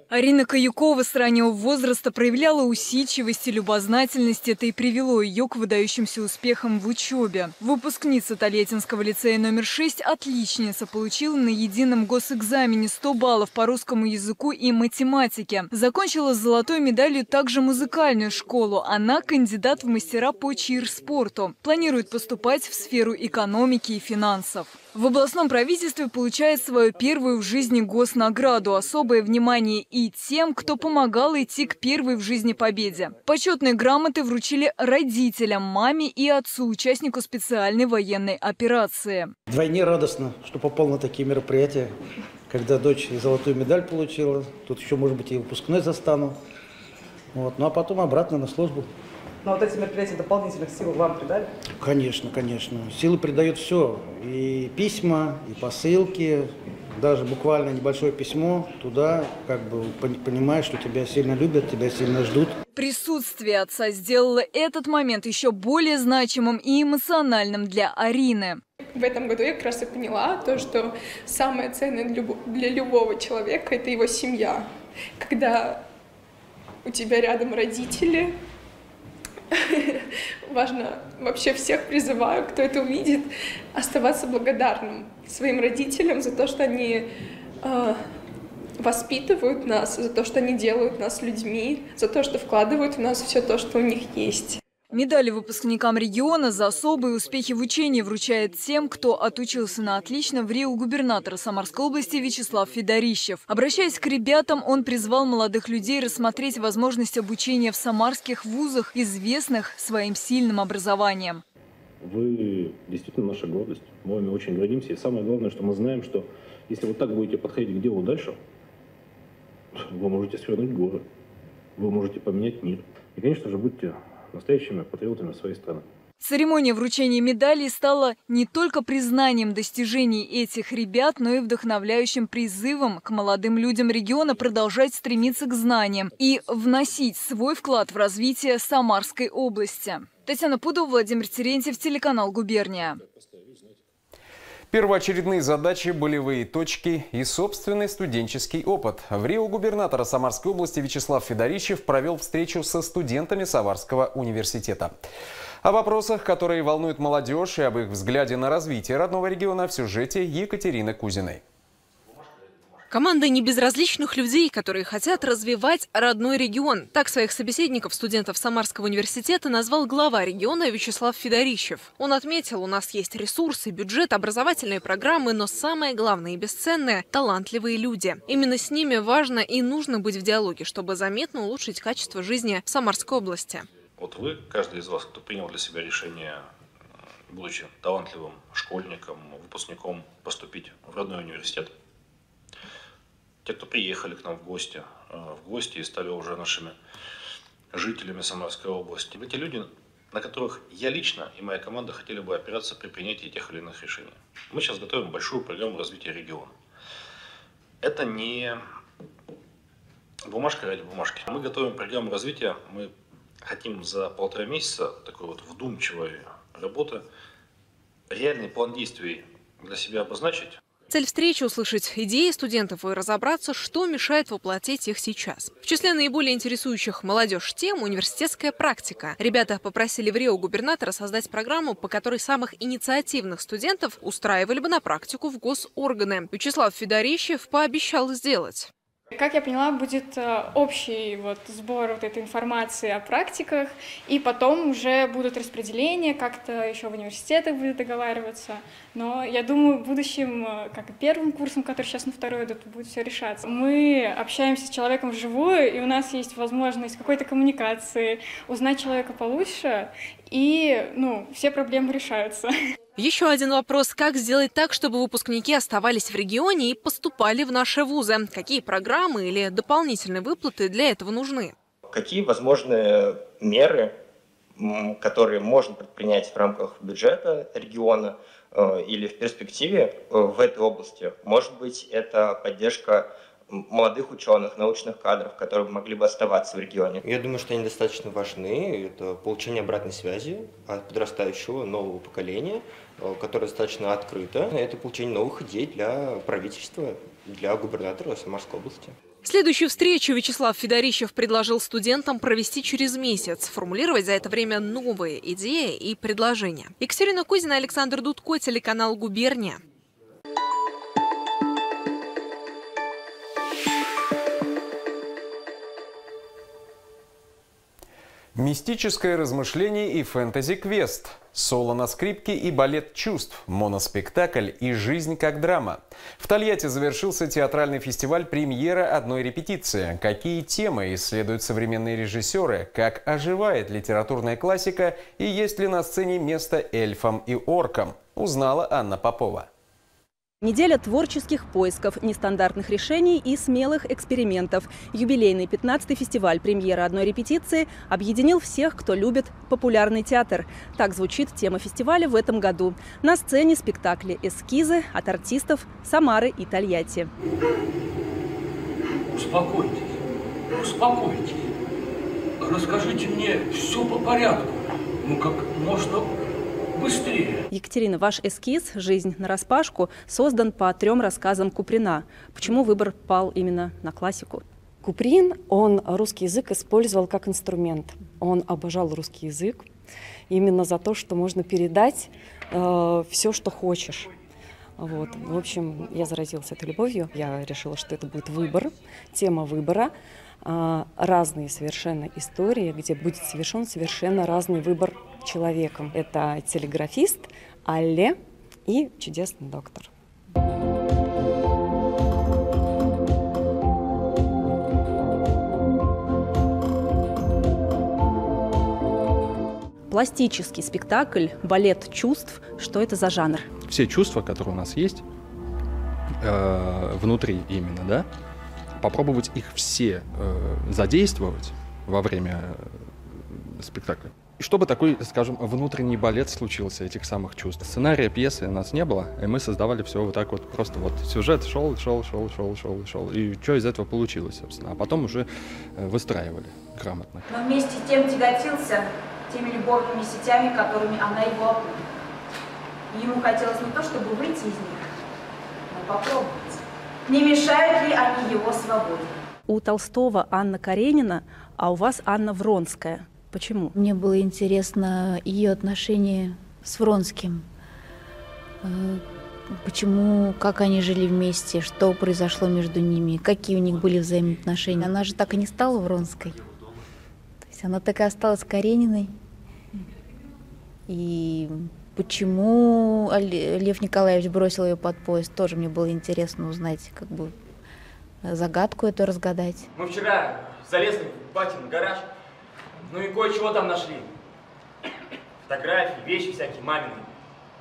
Арина Каюкова с раннего возраста проявляла усидчивость и любознательность. Это и привело ее к выдающимся успехам в учебе. Выпускница Толетинского лицея номер 6 отличница получила на едином госэкзамене 100 баллов по русскому языку и математике. Закончила с золотой медалью также музыкальную школу. Она кандидат в мастера по чир-спорту. Планирует поступать в сферу экономики и финансов. В областном правительстве получает свою первую в жизни госнаграду. Особое внимание и тем, кто помогал идти к первой в жизни победе. Почетные грамоты вручили родителям, маме и отцу, участнику специальной военной операции. Вдвойне радостно, что попал на такие мероприятия, когда дочь золотую медаль получила. Тут еще, может быть, и выпускной застану. Вот. Ну а потом обратно на службу. Но вот эти мероприятия дополнительных сил вам придали? Конечно, конечно. Силы придает все. И письма, и посылки, даже буквально небольшое письмо туда, как бы понимаешь, что тебя сильно любят, тебя сильно ждут. Присутствие отца сделало этот момент еще более значимым и эмоциональным для Арины. В этом году я как раз и поняла то, что самое ценное для любого человека – это его семья. Когда у тебя рядом родители, важно, вообще всех призываю, кто это увидит, оставаться благодарным своим родителям за то, что они э, воспитывают нас, за то, что они делают нас людьми, за то, что вкладывают в нас все то, что у них есть. Медали выпускникам региона за особые успехи в учении вручает тем, кто отучился на отлично в Рио губернатора Самарской области Вячеслав Федорищев. Обращаясь к ребятам, он призвал молодых людей рассмотреть возможность обучения в самарских вузах, известных своим сильным образованием. Вы действительно наша гордость. Мы вами очень гордимся. И самое главное, что мы знаем, что если вот так будете подходить к делу дальше, вы можете свернуть горы, вы можете поменять мир. И, конечно же, будьте настоящими патриотами своей страны. Церемония вручения медалей стала не только признанием достижений этих ребят, но и вдохновляющим призывом к молодым людям региона продолжать стремиться к знаниям и вносить свой вклад в развитие Самарской области. Татьяна Пудова, Владимир Терентьев, телеканал «Губерния». Первоочередные задачи, болевые точки и собственный студенческий опыт. В Рио губернатора Самарской области Вячеслав Федорищев провел встречу со студентами Саварского университета. О вопросах, которые волнуют молодежь и об их взгляде на развитие родного региона в сюжете Екатерины Кузиной. Команда небезразличных людей, которые хотят развивать родной регион. Так своих собеседников, студентов Самарского университета, назвал глава региона Вячеслав Федорищев. Он отметил, у нас есть ресурсы, бюджет, образовательные программы, но самое главное и бесценное – талантливые люди. Именно с ними важно и нужно быть в диалоге, чтобы заметно улучшить качество жизни в Самарской области. Вот вы, каждый из вас, кто принял для себя решение, будучи талантливым школьником, выпускником, поступить в родной университет – те, кто приехали к нам в гости, э, в гости и стали уже нашими жителями Самарской области. Эти люди, на которых я лично и моя команда хотели бы опираться при принятии тех или иных решений. Мы сейчас готовим большую программу развития региона. Это не бумажка ради бумажки. Мы готовим программу развития, мы хотим за полтора месяца такой вот вдумчивой работы реальный план действий для себя обозначить. Цель встречи – услышать идеи студентов и разобраться, что мешает воплотить их сейчас. В числе наиболее интересующих молодежь тем – университетская практика. Ребята попросили в Рио губернатора создать программу, по которой самых инициативных студентов устраивали бы на практику в госорганы. Вячеслав Федорищев пообещал сделать. Как я поняла, будет э, общий вот сбор вот этой информации о практиках, и потом уже будут распределения, как-то еще в университетах будет договариваться. Но я думаю, в будущем, э, как и первым курсом, который сейчас на второй идут, будет все решаться. Мы общаемся с человеком вживую, и у нас есть возможность какой-то коммуникации, узнать человека получше, и ну, все проблемы решаются. Еще один вопрос. Как сделать так, чтобы выпускники оставались в регионе и поступали в наши вузы? Какие программы или дополнительные выплаты для этого нужны? Какие возможные меры, которые можно предпринять в рамках бюджета региона э, или в перспективе э, в этой области? Может быть, это поддержка молодых ученых, научных кадров, которые могли бы оставаться в регионе? Я думаю, что они достаточно важны. Это получение обратной связи от подрастающего нового поколения, э, которое достаточно открыто. Это получение новых идей для правительства, для губернатора Самарской области. Следующую встречу Вячеслав Федорищев предложил студентам провести через месяц, формулировать за это время новые идеи и предложения. Екатерина Кузина, Александр Дудко, телеканал «Губерния». Мистическое размышление и фэнтези-квест, соло на скрипке и балет чувств, моноспектакль и жизнь как драма. В Тольятти завершился театральный фестиваль «Премьера одной репетиции». Какие темы исследуют современные режиссеры, как оживает литературная классика и есть ли на сцене место эльфам и оркам, узнала Анна Попова. Неделя творческих поисков, нестандартных решений и смелых экспериментов. Юбилейный 15-й фестиваль премьера одной репетиции объединил всех, кто любит популярный театр. Так звучит тема фестиваля в этом году. На сцене спектакли «Эскизы» от артистов Самары и Тольятти. Успокойтесь, успокойтесь. Расскажите мне все по порядку. Ну, как можно быстрее. Екатерина, ваш эскиз «Жизнь на распашку» создан по трем рассказам Куприна. Почему выбор пал именно на классику? Куприн, он русский язык использовал как инструмент. Он обожал русский язык именно за то, что можно передать э, все, что хочешь. Вот. В общем, я заразилась этой любовью. Я решила, что это будет выбор, тема выбора. А, разные совершенно истории, где будет совершен совершенно разный выбор человеком. Это телеграфист, Алле и чудесный доктор. Пластический спектакль, балет чувств. Что это за жанр? Все чувства, которые у нас есть, э, внутри именно, да, попробовать их все э, задействовать во время э, спектакля. И чтобы такой, скажем, внутренний балет случился этих самых чувств. Сценария пьесы у нас не было, и мы создавали все вот так вот. Просто вот сюжет шел, шел, шел, шел, шел, шел. И что из этого получилось, собственно. А потом уже э, выстраивали грамотно. Но вместе с тем тяготился теми любовными сетями, которыми она его опутала. Ему хотелось не то, чтобы выйти из них, но попробовать. Не мешают ли они его свободе? У Толстого Анна Каренина, а у вас Анна Вронская. Почему? Мне было интересно ее отношение с Вронским. Э, почему, как они жили вместе, что произошло между ними, какие у них были взаимоотношения. Она же так и не стала Вронской. То есть она так и осталась Карениной. И Почему Лев Николаевич бросил ее под поезд, тоже мне было интересно узнать, как бы загадку эту разгадать. Мы вчера залезли в батин гараж, ну и кое-чего там нашли. Фотографии, вещи всякие мамины.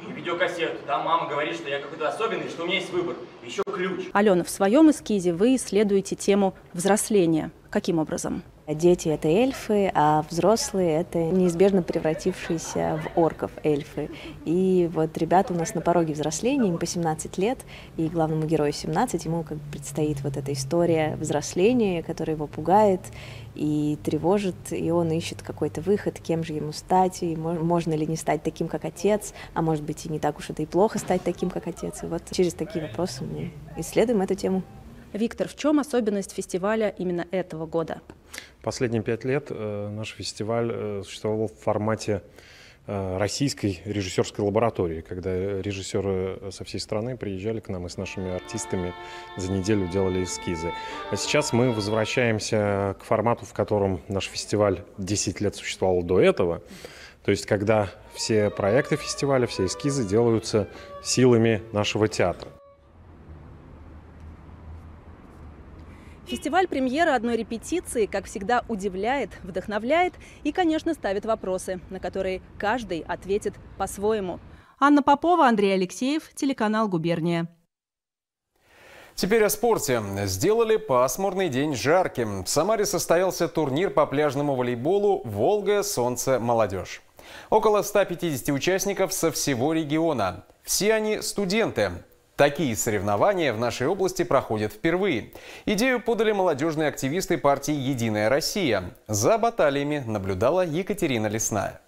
И видеокассету. Там мама говорит, что я какой-то особенный, что у меня есть выбор. Еще ключ. Алена, в своем эскизе вы исследуете тему взросления. Каким образом? Дети – это эльфы, а взрослые – это неизбежно превратившиеся в орков эльфы. И вот ребята у нас на пороге взросления, им по 17 лет, и главному герою 17, ему как бы предстоит вот эта история взросления, которая его пугает и тревожит, и он ищет какой-то выход, кем же ему стать, и можно ли не стать таким, как отец, а может быть и не так уж это и плохо стать таким, как отец. И вот через такие вопросы мы исследуем эту тему. Виктор, в чем особенность фестиваля именно этого года? Последние пять лет э, наш фестиваль э, существовал в формате э, российской режиссерской лаборатории, когда режиссеры со всей страны приезжали к нам и с нашими артистами за неделю делали эскизы. А сейчас мы возвращаемся к формату, в котором наш фестиваль 10 лет существовал до этого. То есть, когда все проекты фестиваля, все эскизы делаются силами нашего театра. Фестиваль премьера одной репетиции, как всегда, удивляет, вдохновляет и, конечно, ставит вопросы, на которые каждый ответит по-своему. Анна Попова, Андрей Алексеев, телеканал «Губерния». Теперь о спорте. Сделали пасмурный день жарким. В Самаре состоялся турнир по пляжному волейболу «Волга. Солнце. Молодежь». Около 150 участников со всего региона. Все они студенты. Такие соревнования в нашей области проходят впервые. Идею подали молодежные активисты партии «Единая Россия». За баталиями наблюдала Екатерина Лесная.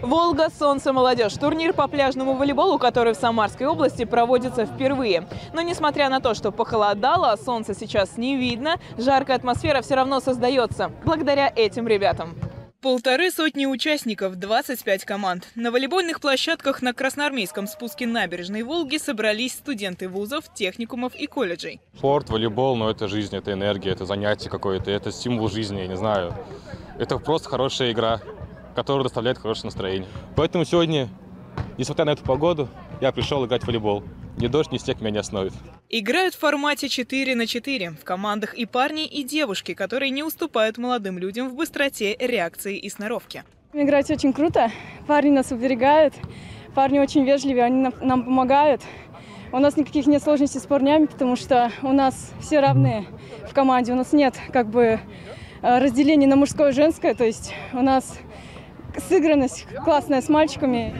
«Волга. Солнце. Молодежь» – турнир по пляжному волейболу, который в Самарской области проводится впервые. Но несмотря на то, что похолодало, солнца сейчас не видно, жаркая атмосфера все равно создается благодаря этим ребятам. Полторы сотни участников, 25 команд. На волейбольных площадках на Красноармейском спуске набережной Волги собрались студенты вузов, техникумов и колледжей. Спорт, волейбол, ну это жизнь, это энергия, это занятие какое-то, это стимул жизни, я не знаю. Это просто хорошая игра, которая доставляет хорошее настроение. Поэтому сегодня, несмотря на эту погоду, я пришел играть в волейбол. Ни дождь, ни снег меня не остановит. Играют в формате 4 на 4. В командах и парни, и девушки, которые не уступают молодым людям в быстроте, реакции и сноровке. Играть очень круто. Парни нас уберегают. Парни очень вежливые, они нам, нам помогают. У нас никаких нет сложностей с парнями, потому что у нас все равны в команде. У нас нет как бы э, разделения на мужское и женское. То есть у нас сыгранность классная с мальчиками.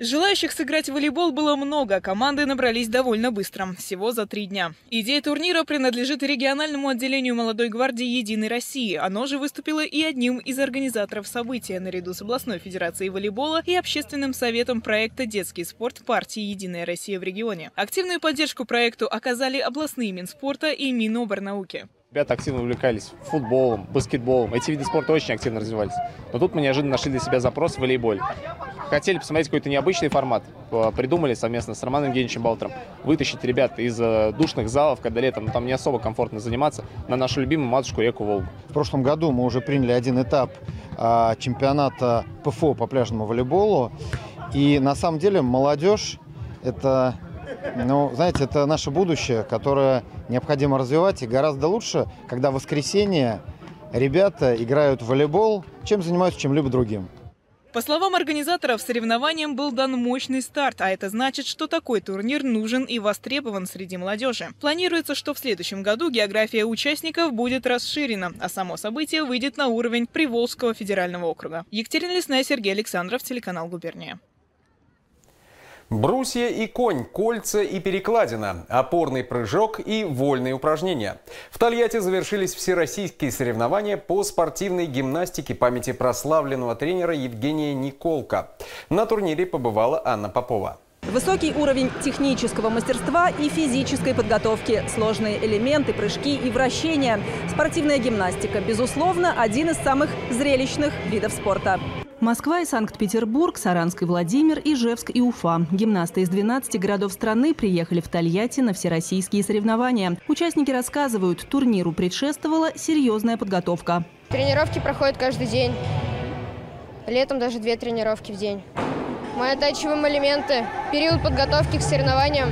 Желающих сыграть в волейбол было много, команды набрались довольно быстро, всего за три дня. Идея турнира принадлежит региональному отделению молодой гвардии «Единой России». Оно же выступило и одним из организаторов события, наряду с областной федерацией волейбола и общественным советом проекта «Детский спорт» партии «Единая Россия» в регионе. Активную поддержку проекту оказали областные Минспорта и Миноборнауки. Ребята активно увлекались футболом, баскетболом. Эти виды спорта очень активно развивались. Но тут мы неожиданно нашли для себя запрос в волейболе. Хотели посмотреть какой-то необычный формат. Придумали совместно с Романом Евгеньевичем Балтером вытащить ребят из э, душных залов, когда летом ну, там не особо комфортно заниматься, на нашу любимую матушку реку Волгу. В прошлом году мы уже приняли один этап а, чемпионата ПФО по пляжному волейболу. И на самом деле молодежь – это ну, знаете, это наше будущее, которое необходимо развивать. И гораздо лучше, когда в воскресенье ребята играют в волейбол, чем занимаются, чем любят другим. По словам организаторов, соревнованием был дан мощный старт, а это значит, что такой турнир нужен и востребован среди молодежи. Планируется, что в следующем году география участников будет расширена, а само событие выйдет на уровень Приволжского федерального округа. Екатерина Лесная, Сергей Александров, телеканал «Губерния». Брусья и конь, кольца и перекладина, опорный прыжок и вольные упражнения. В Тольятти завершились всероссийские соревнования по спортивной гимнастике памяти прославленного тренера Евгения Николка. На турнире побывала Анна Попова. Высокий уровень технического мастерства и физической подготовки, сложные элементы, прыжки и вращения. Спортивная гимнастика, безусловно, один из самых зрелищных видов спорта. Москва и Санкт-Петербург, Саранск и Владимир, Ижевск и Уфа. Гимнасты из 12 городов страны приехали в Тольятти на всероссийские соревнования. Участники рассказывают, турниру предшествовала серьезная подготовка. Тренировки проходят каждый день. Летом даже две тренировки в день. Мы оттачиваем элементы. Период подготовки к соревнованиям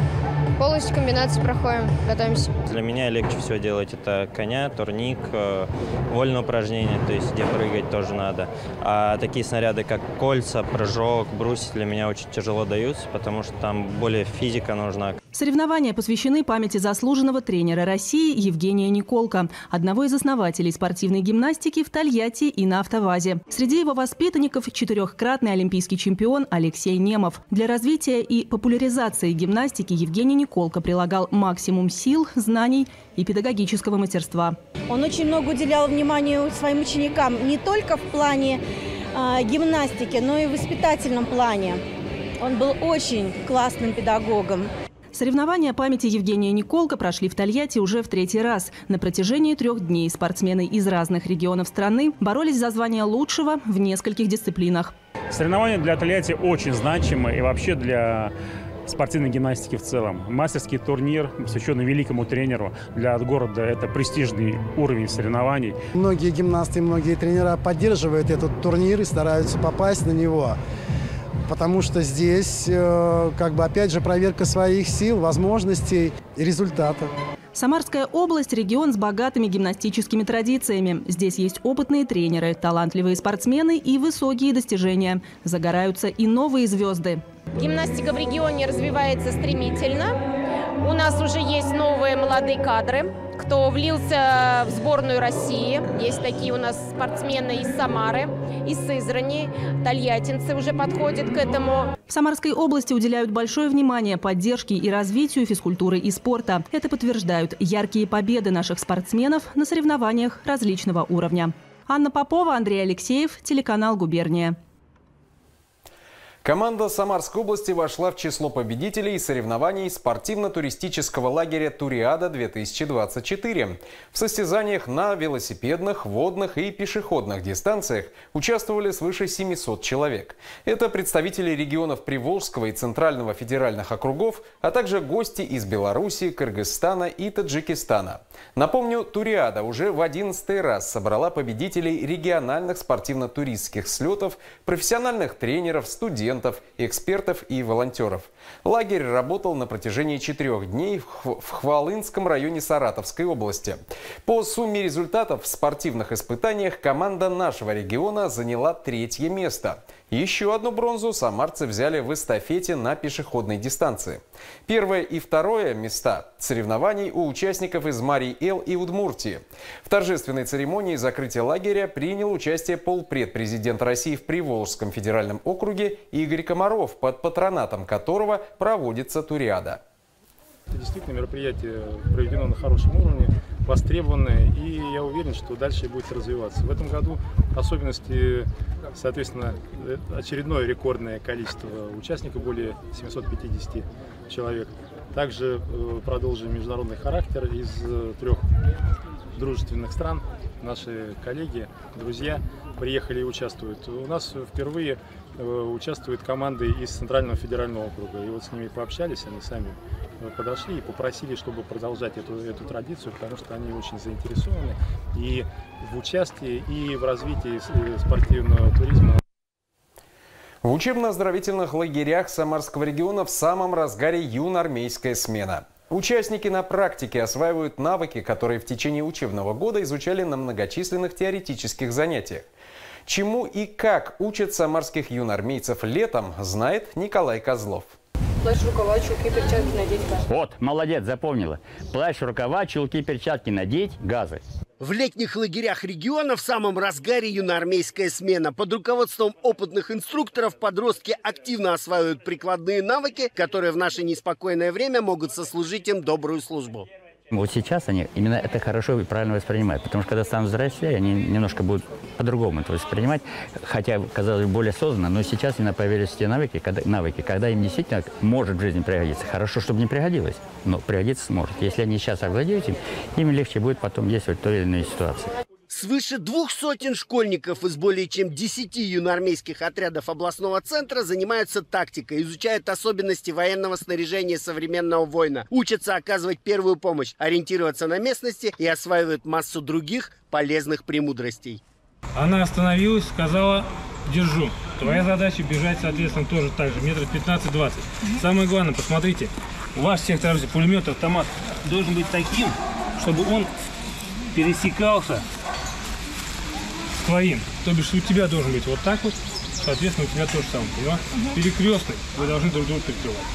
полностью комбинации проходим, готовимся. Для меня легче всего делать это коня, турник, э, вольное упражнение, то есть где прыгать тоже надо. А такие снаряды, как кольца, прыжок, брусья для меня очень тяжело даются, потому что там более физика нужна. Соревнования посвящены памяти заслуженного тренера России Евгения Николка, одного из основателей спортивной гимнастики в Тольятти и на Автовазе. Среди его воспитанников четырехкратный олимпийский чемпион Алексей Немов. Для развития и популяризации гимнастики Евгений Николка прилагал максимум сил, знаний и педагогического мастерства. Он очень много уделял внимания своим ученикам не только в плане э, гимнастики, но и в воспитательном плане. Он был очень классным педагогом. Соревнования памяти Евгения Николка прошли в Тольятти уже в третий раз. На протяжении трех дней спортсмены из разных регионов страны боролись за звание лучшего в нескольких дисциплинах. Соревнования для Тольятти очень значимы и вообще для спортивной гимнастики в целом. Мастерский турнир, посвященный великому тренеру для города, это престижный уровень соревнований. Многие гимнасты, многие тренера поддерживают этот турнир и стараются попасть на него потому что здесь, э, как бы, опять же, проверка своих сил, возможностей и результатов. Самарская область – регион с богатыми гимнастическими традициями. Здесь есть опытные тренеры, талантливые спортсмены и высокие достижения. Загораются и новые звезды. Гимнастика в регионе развивается стремительно. У нас уже есть новые молодые кадры, кто влился в сборную России. Есть такие у нас спортсмены из Самары, из Сызрани, тольяттинцы уже подходят к этому. В Самарской области уделяют большое внимание поддержке и развитию физкультуры и спорта. Это подтверждают яркие победы наших спортсменов на соревнованиях различного уровня. Анна Попова, Андрей Алексеев, телеканал «Губерния». Команда Самарской области вошла в число победителей соревнований спортивно-туристического лагеря «Туриада-2024». В состязаниях на велосипедных, водных и пешеходных дистанциях участвовали свыше 700 человек. Это представители регионов Приволжского и Центрального федеральных округов, а также гости из Беларуси, Кыргызстана и Таджикистана. Напомню, «Туриада» уже в 11 раз собрала победителей региональных спортивно-туристских слетов, профессиональных тренеров, студентов, студентов, экспертов и волонтеров. Лагерь работал на протяжении четырех дней в Хвалынском районе Саратовской области. По сумме результатов в спортивных испытаниях команда нашего региона заняла третье место – еще одну бронзу самарцы взяли в эстафете на пешеходной дистанции. Первое и второе места соревнований у участников из Марий-Эл и Удмуртии. В торжественной церемонии закрытия лагеря принял участие полпред президента России в Приволжском федеральном округе Игорь Комаров, под патронатом которого проводится туриада. Это действительно мероприятие проведено на хорошем уровне востребованное, и я уверен, что дальше будет развиваться. В этом году особенности, соответственно, очередное рекордное количество участников, более 750 человек. Также э, продолжим международный характер из э, трех дружественных стран. Наши коллеги, друзья приехали и участвуют. У нас впервые участвуют команды из Центрального федерального округа. И вот с ними пообщались, они сами подошли и попросили, чтобы продолжать эту, эту традицию, потому что они очень заинтересованы и в участии, и в развитии э, спортивного туризма. В учебно-оздоровительных лагерях Самарского региона в самом разгаре юноармейская смена. Участники на практике осваивают навыки, которые в течение учебного года изучали на многочисленных теоретических занятиях. Чему и как учат самарских юноармейцев летом, знает Николай Козлов. Плащ, рукава, чулки, перчатки надеть. Вот, молодец, запомнила. Плащ, рукава, чулки, перчатки надеть, газы. В летних лагерях региона в самом разгаре юноармейская смена. Под руководством опытных инструкторов подростки активно осваивают прикладные навыки, которые в наше неспокойное время могут сослужить им добрую службу. Вот сейчас они именно это хорошо и правильно воспринимают, потому что когда станут взрослее, они немножко будут по-другому это воспринимать, хотя, казалось бы, более осознанно, но сейчас именно появились те навыки когда, навыки, когда им действительно может в жизни пригодиться. Хорошо, чтобы не пригодилось, но пригодиться сможет. Если они сейчас овладеют им, им легче будет потом действовать в той или иной ситуации. Свыше двух сотен школьников из более чем десяти юноармейских отрядов областного центра занимаются тактикой, изучают особенности военного снаряжения современного воина, учатся оказывать первую помощь, ориентироваться на местности и осваивают массу других полезных премудростей. Она остановилась, сказала, держу. Твоя задача бежать, соответственно, тоже так же, метров 15-20. Самое главное, посмотрите, у вас всех товарищей пулемет, автомат должен быть таким, чтобы он пересекался твоим. То бишь у тебя должен быть вот так вот, соответственно, у тебя то же самое, понимаешь? Угу. Перекрестный, вы должны друг друга перекрывать.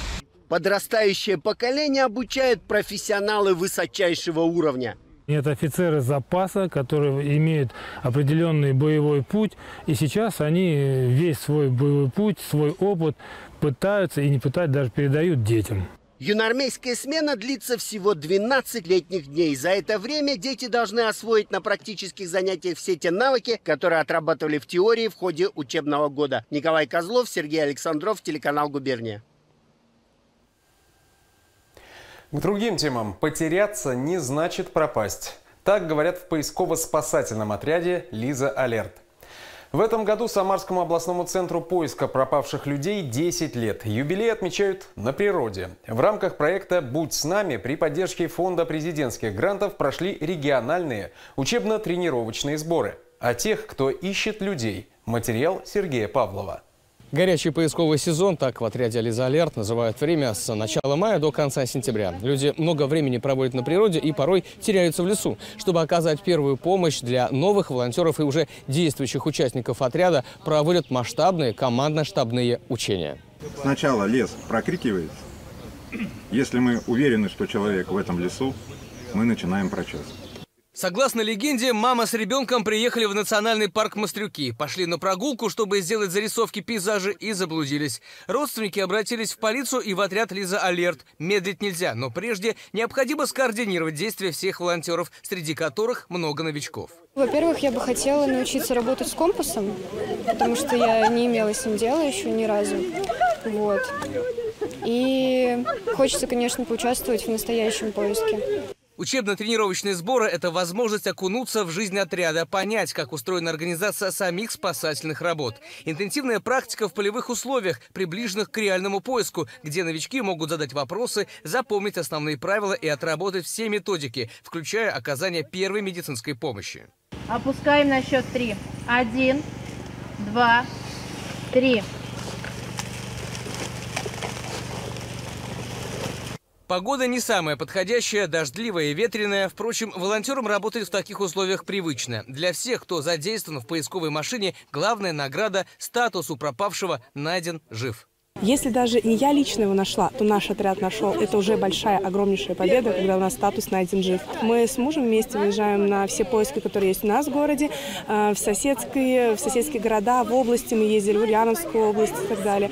Подрастающее поколение обучают профессионалы высочайшего уровня. Это офицеры запаса, которые имеют определенный боевой путь, и сейчас они весь свой боевой путь, свой опыт пытаются и не пытаются, даже передают детям. Юноармейская смена длится всего 12 летних дней. За это время дети должны освоить на практических занятиях все те навыки, которые отрабатывали в теории в ходе учебного года. Николай Козлов, Сергей Александров, телеканал «Губерния». К другим темам. Потеряться не значит пропасть. Так говорят в поисково-спасательном отряде «Лиза Алерт». В этом году Самарскому областному центру поиска пропавших людей 10 лет. Юбилей отмечают на природе. В рамках проекта «Будь с нами» при поддержке Фонда президентских грантов прошли региональные учебно-тренировочные сборы. А тех, кто ищет людей. Материал Сергея Павлова. Горячий поисковый сезон, так в отряде «Лиза Алерт» называют время с начала мая до конца сентября. Люди много времени проводят на природе и порой теряются в лесу. Чтобы оказать первую помощь для новых волонтеров и уже действующих участников отряда проводят масштабные командно-штабные учения. Сначала лес прокрикивает. Если мы уверены, что человек в этом лесу, мы начинаем прочесывать. Согласно легенде, мама с ребенком приехали в национальный парк Мастрюки, пошли на прогулку, чтобы сделать зарисовки пейзажа и заблудились. Родственники обратились в полицию и в отряд Лиза Алерт. Медлить нельзя, но прежде необходимо скоординировать действия всех волонтеров, среди которых много новичков. Во-первых, я бы хотела научиться работать с компасом, потому что я не имела с ним дела еще ни разу. Вот. И хочется, конечно, поучаствовать в настоящем поиске. Учебно-тренировочные сборы – это возможность окунуться в жизнь отряда, понять, как устроена организация самих спасательных работ. Интенсивная практика в полевых условиях, приближенных к реальному поиску, где новички могут задать вопросы, запомнить основные правила и отработать все методики, включая оказание первой медицинской помощи. Опускаем на счет три. Один, два, три. Погода не самая подходящая, дождливая и ветреная. Впрочем, волонтерам работать в таких условиях привычно. Для всех, кто задействован в поисковой машине, главная награда – статус у пропавшего найден жив. Если даже не я лично его нашла, то наш отряд нашел. Это уже большая, огромнейшая победа, когда у нас статус найден жив. Мы с мужем вместе выезжаем на все поиски, которые есть у нас в городе, в соседские, в соседские города, в области. Мы ездили в Ульяновскую область и так далее.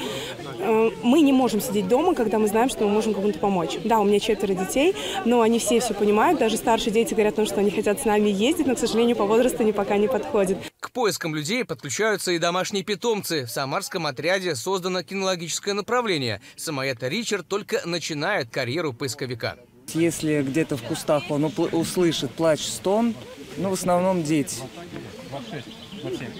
Мы не можем сидеть дома, когда мы знаем, что мы можем кому-то помочь. Да, у меня четверо детей, но они все все понимают. Даже старшие дети говорят, ну, что они хотят с нами ездить, но, к сожалению, по возрасту они пока не подходят. К поискам людей подключаются и домашние питомцы. В самарском отряде создано кинологическое направление. Самоед Ричард только начинает карьеру поисковика. Если где-то в кустах он услышит плач, стон, ну, в основном дети,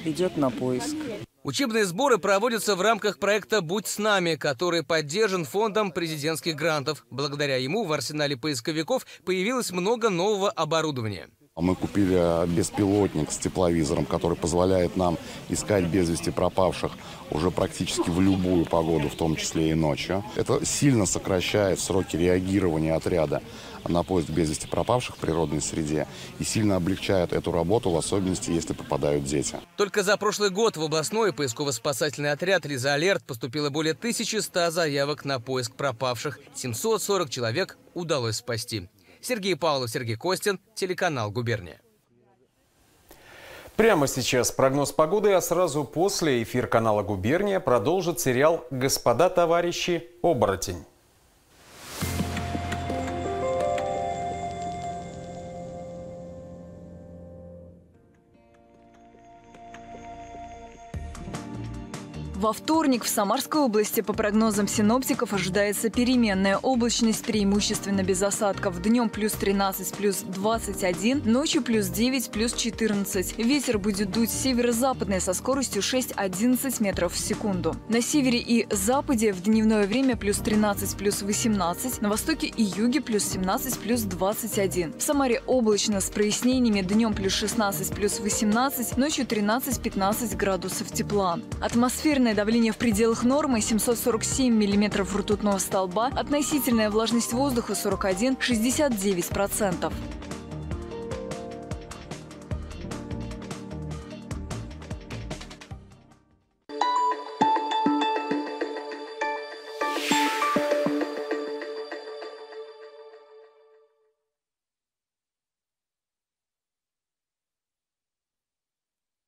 идет на поиск. Учебные сборы проводятся в рамках проекта «Будь с нами», который поддержан фондом президентских грантов. Благодаря ему в арсенале поисковиков появилось много нового оборудования. Мы купили беспилотник с тепловизором, который позволяет нам искать без вести пропавших уже практически в любую погоду, в том числе и ночью. Это сильно сокращает сроки реагирования отряда на поиск без вести пропавших в природной среде и сильно облегчает эту работу, в особенности, если попадают дети. Только за прошлый год в областной поисково-спасательный отряд «Лиза Алерт» поступило более 1100 заявок на поиск пропавших. 740 человек удалось спасти. Сергей Павлов, Сергей Костин, телеканал «Губерния». Прямо сейчас прогноз погоды, а сразу после эфир канала «Губерния» продолжит сериал «Господа товарищи оборотень». Во вторник в Самарской области по прогнозам синоптиков ожидается переменная облачность, преимущественно без осадков. Днем плюс 13, плюс 21, ночью плюс 9, плюс 14. Ветер будет дуть северо-западный со скоростью 6-11 метров в секунду. На севере и западе в дневное время плюс 13, плюс 18, на востоке и юге плюс 17, плюс 21. В Самаре облачно с прояснениями, днем плюс 16, плюс 18, ночью 13-15 градусов тепла. Атмосферная Атмосферное давление в пределах нормы 747 миллиметров ртутного столба, относительная влажность воздуха 41-69%.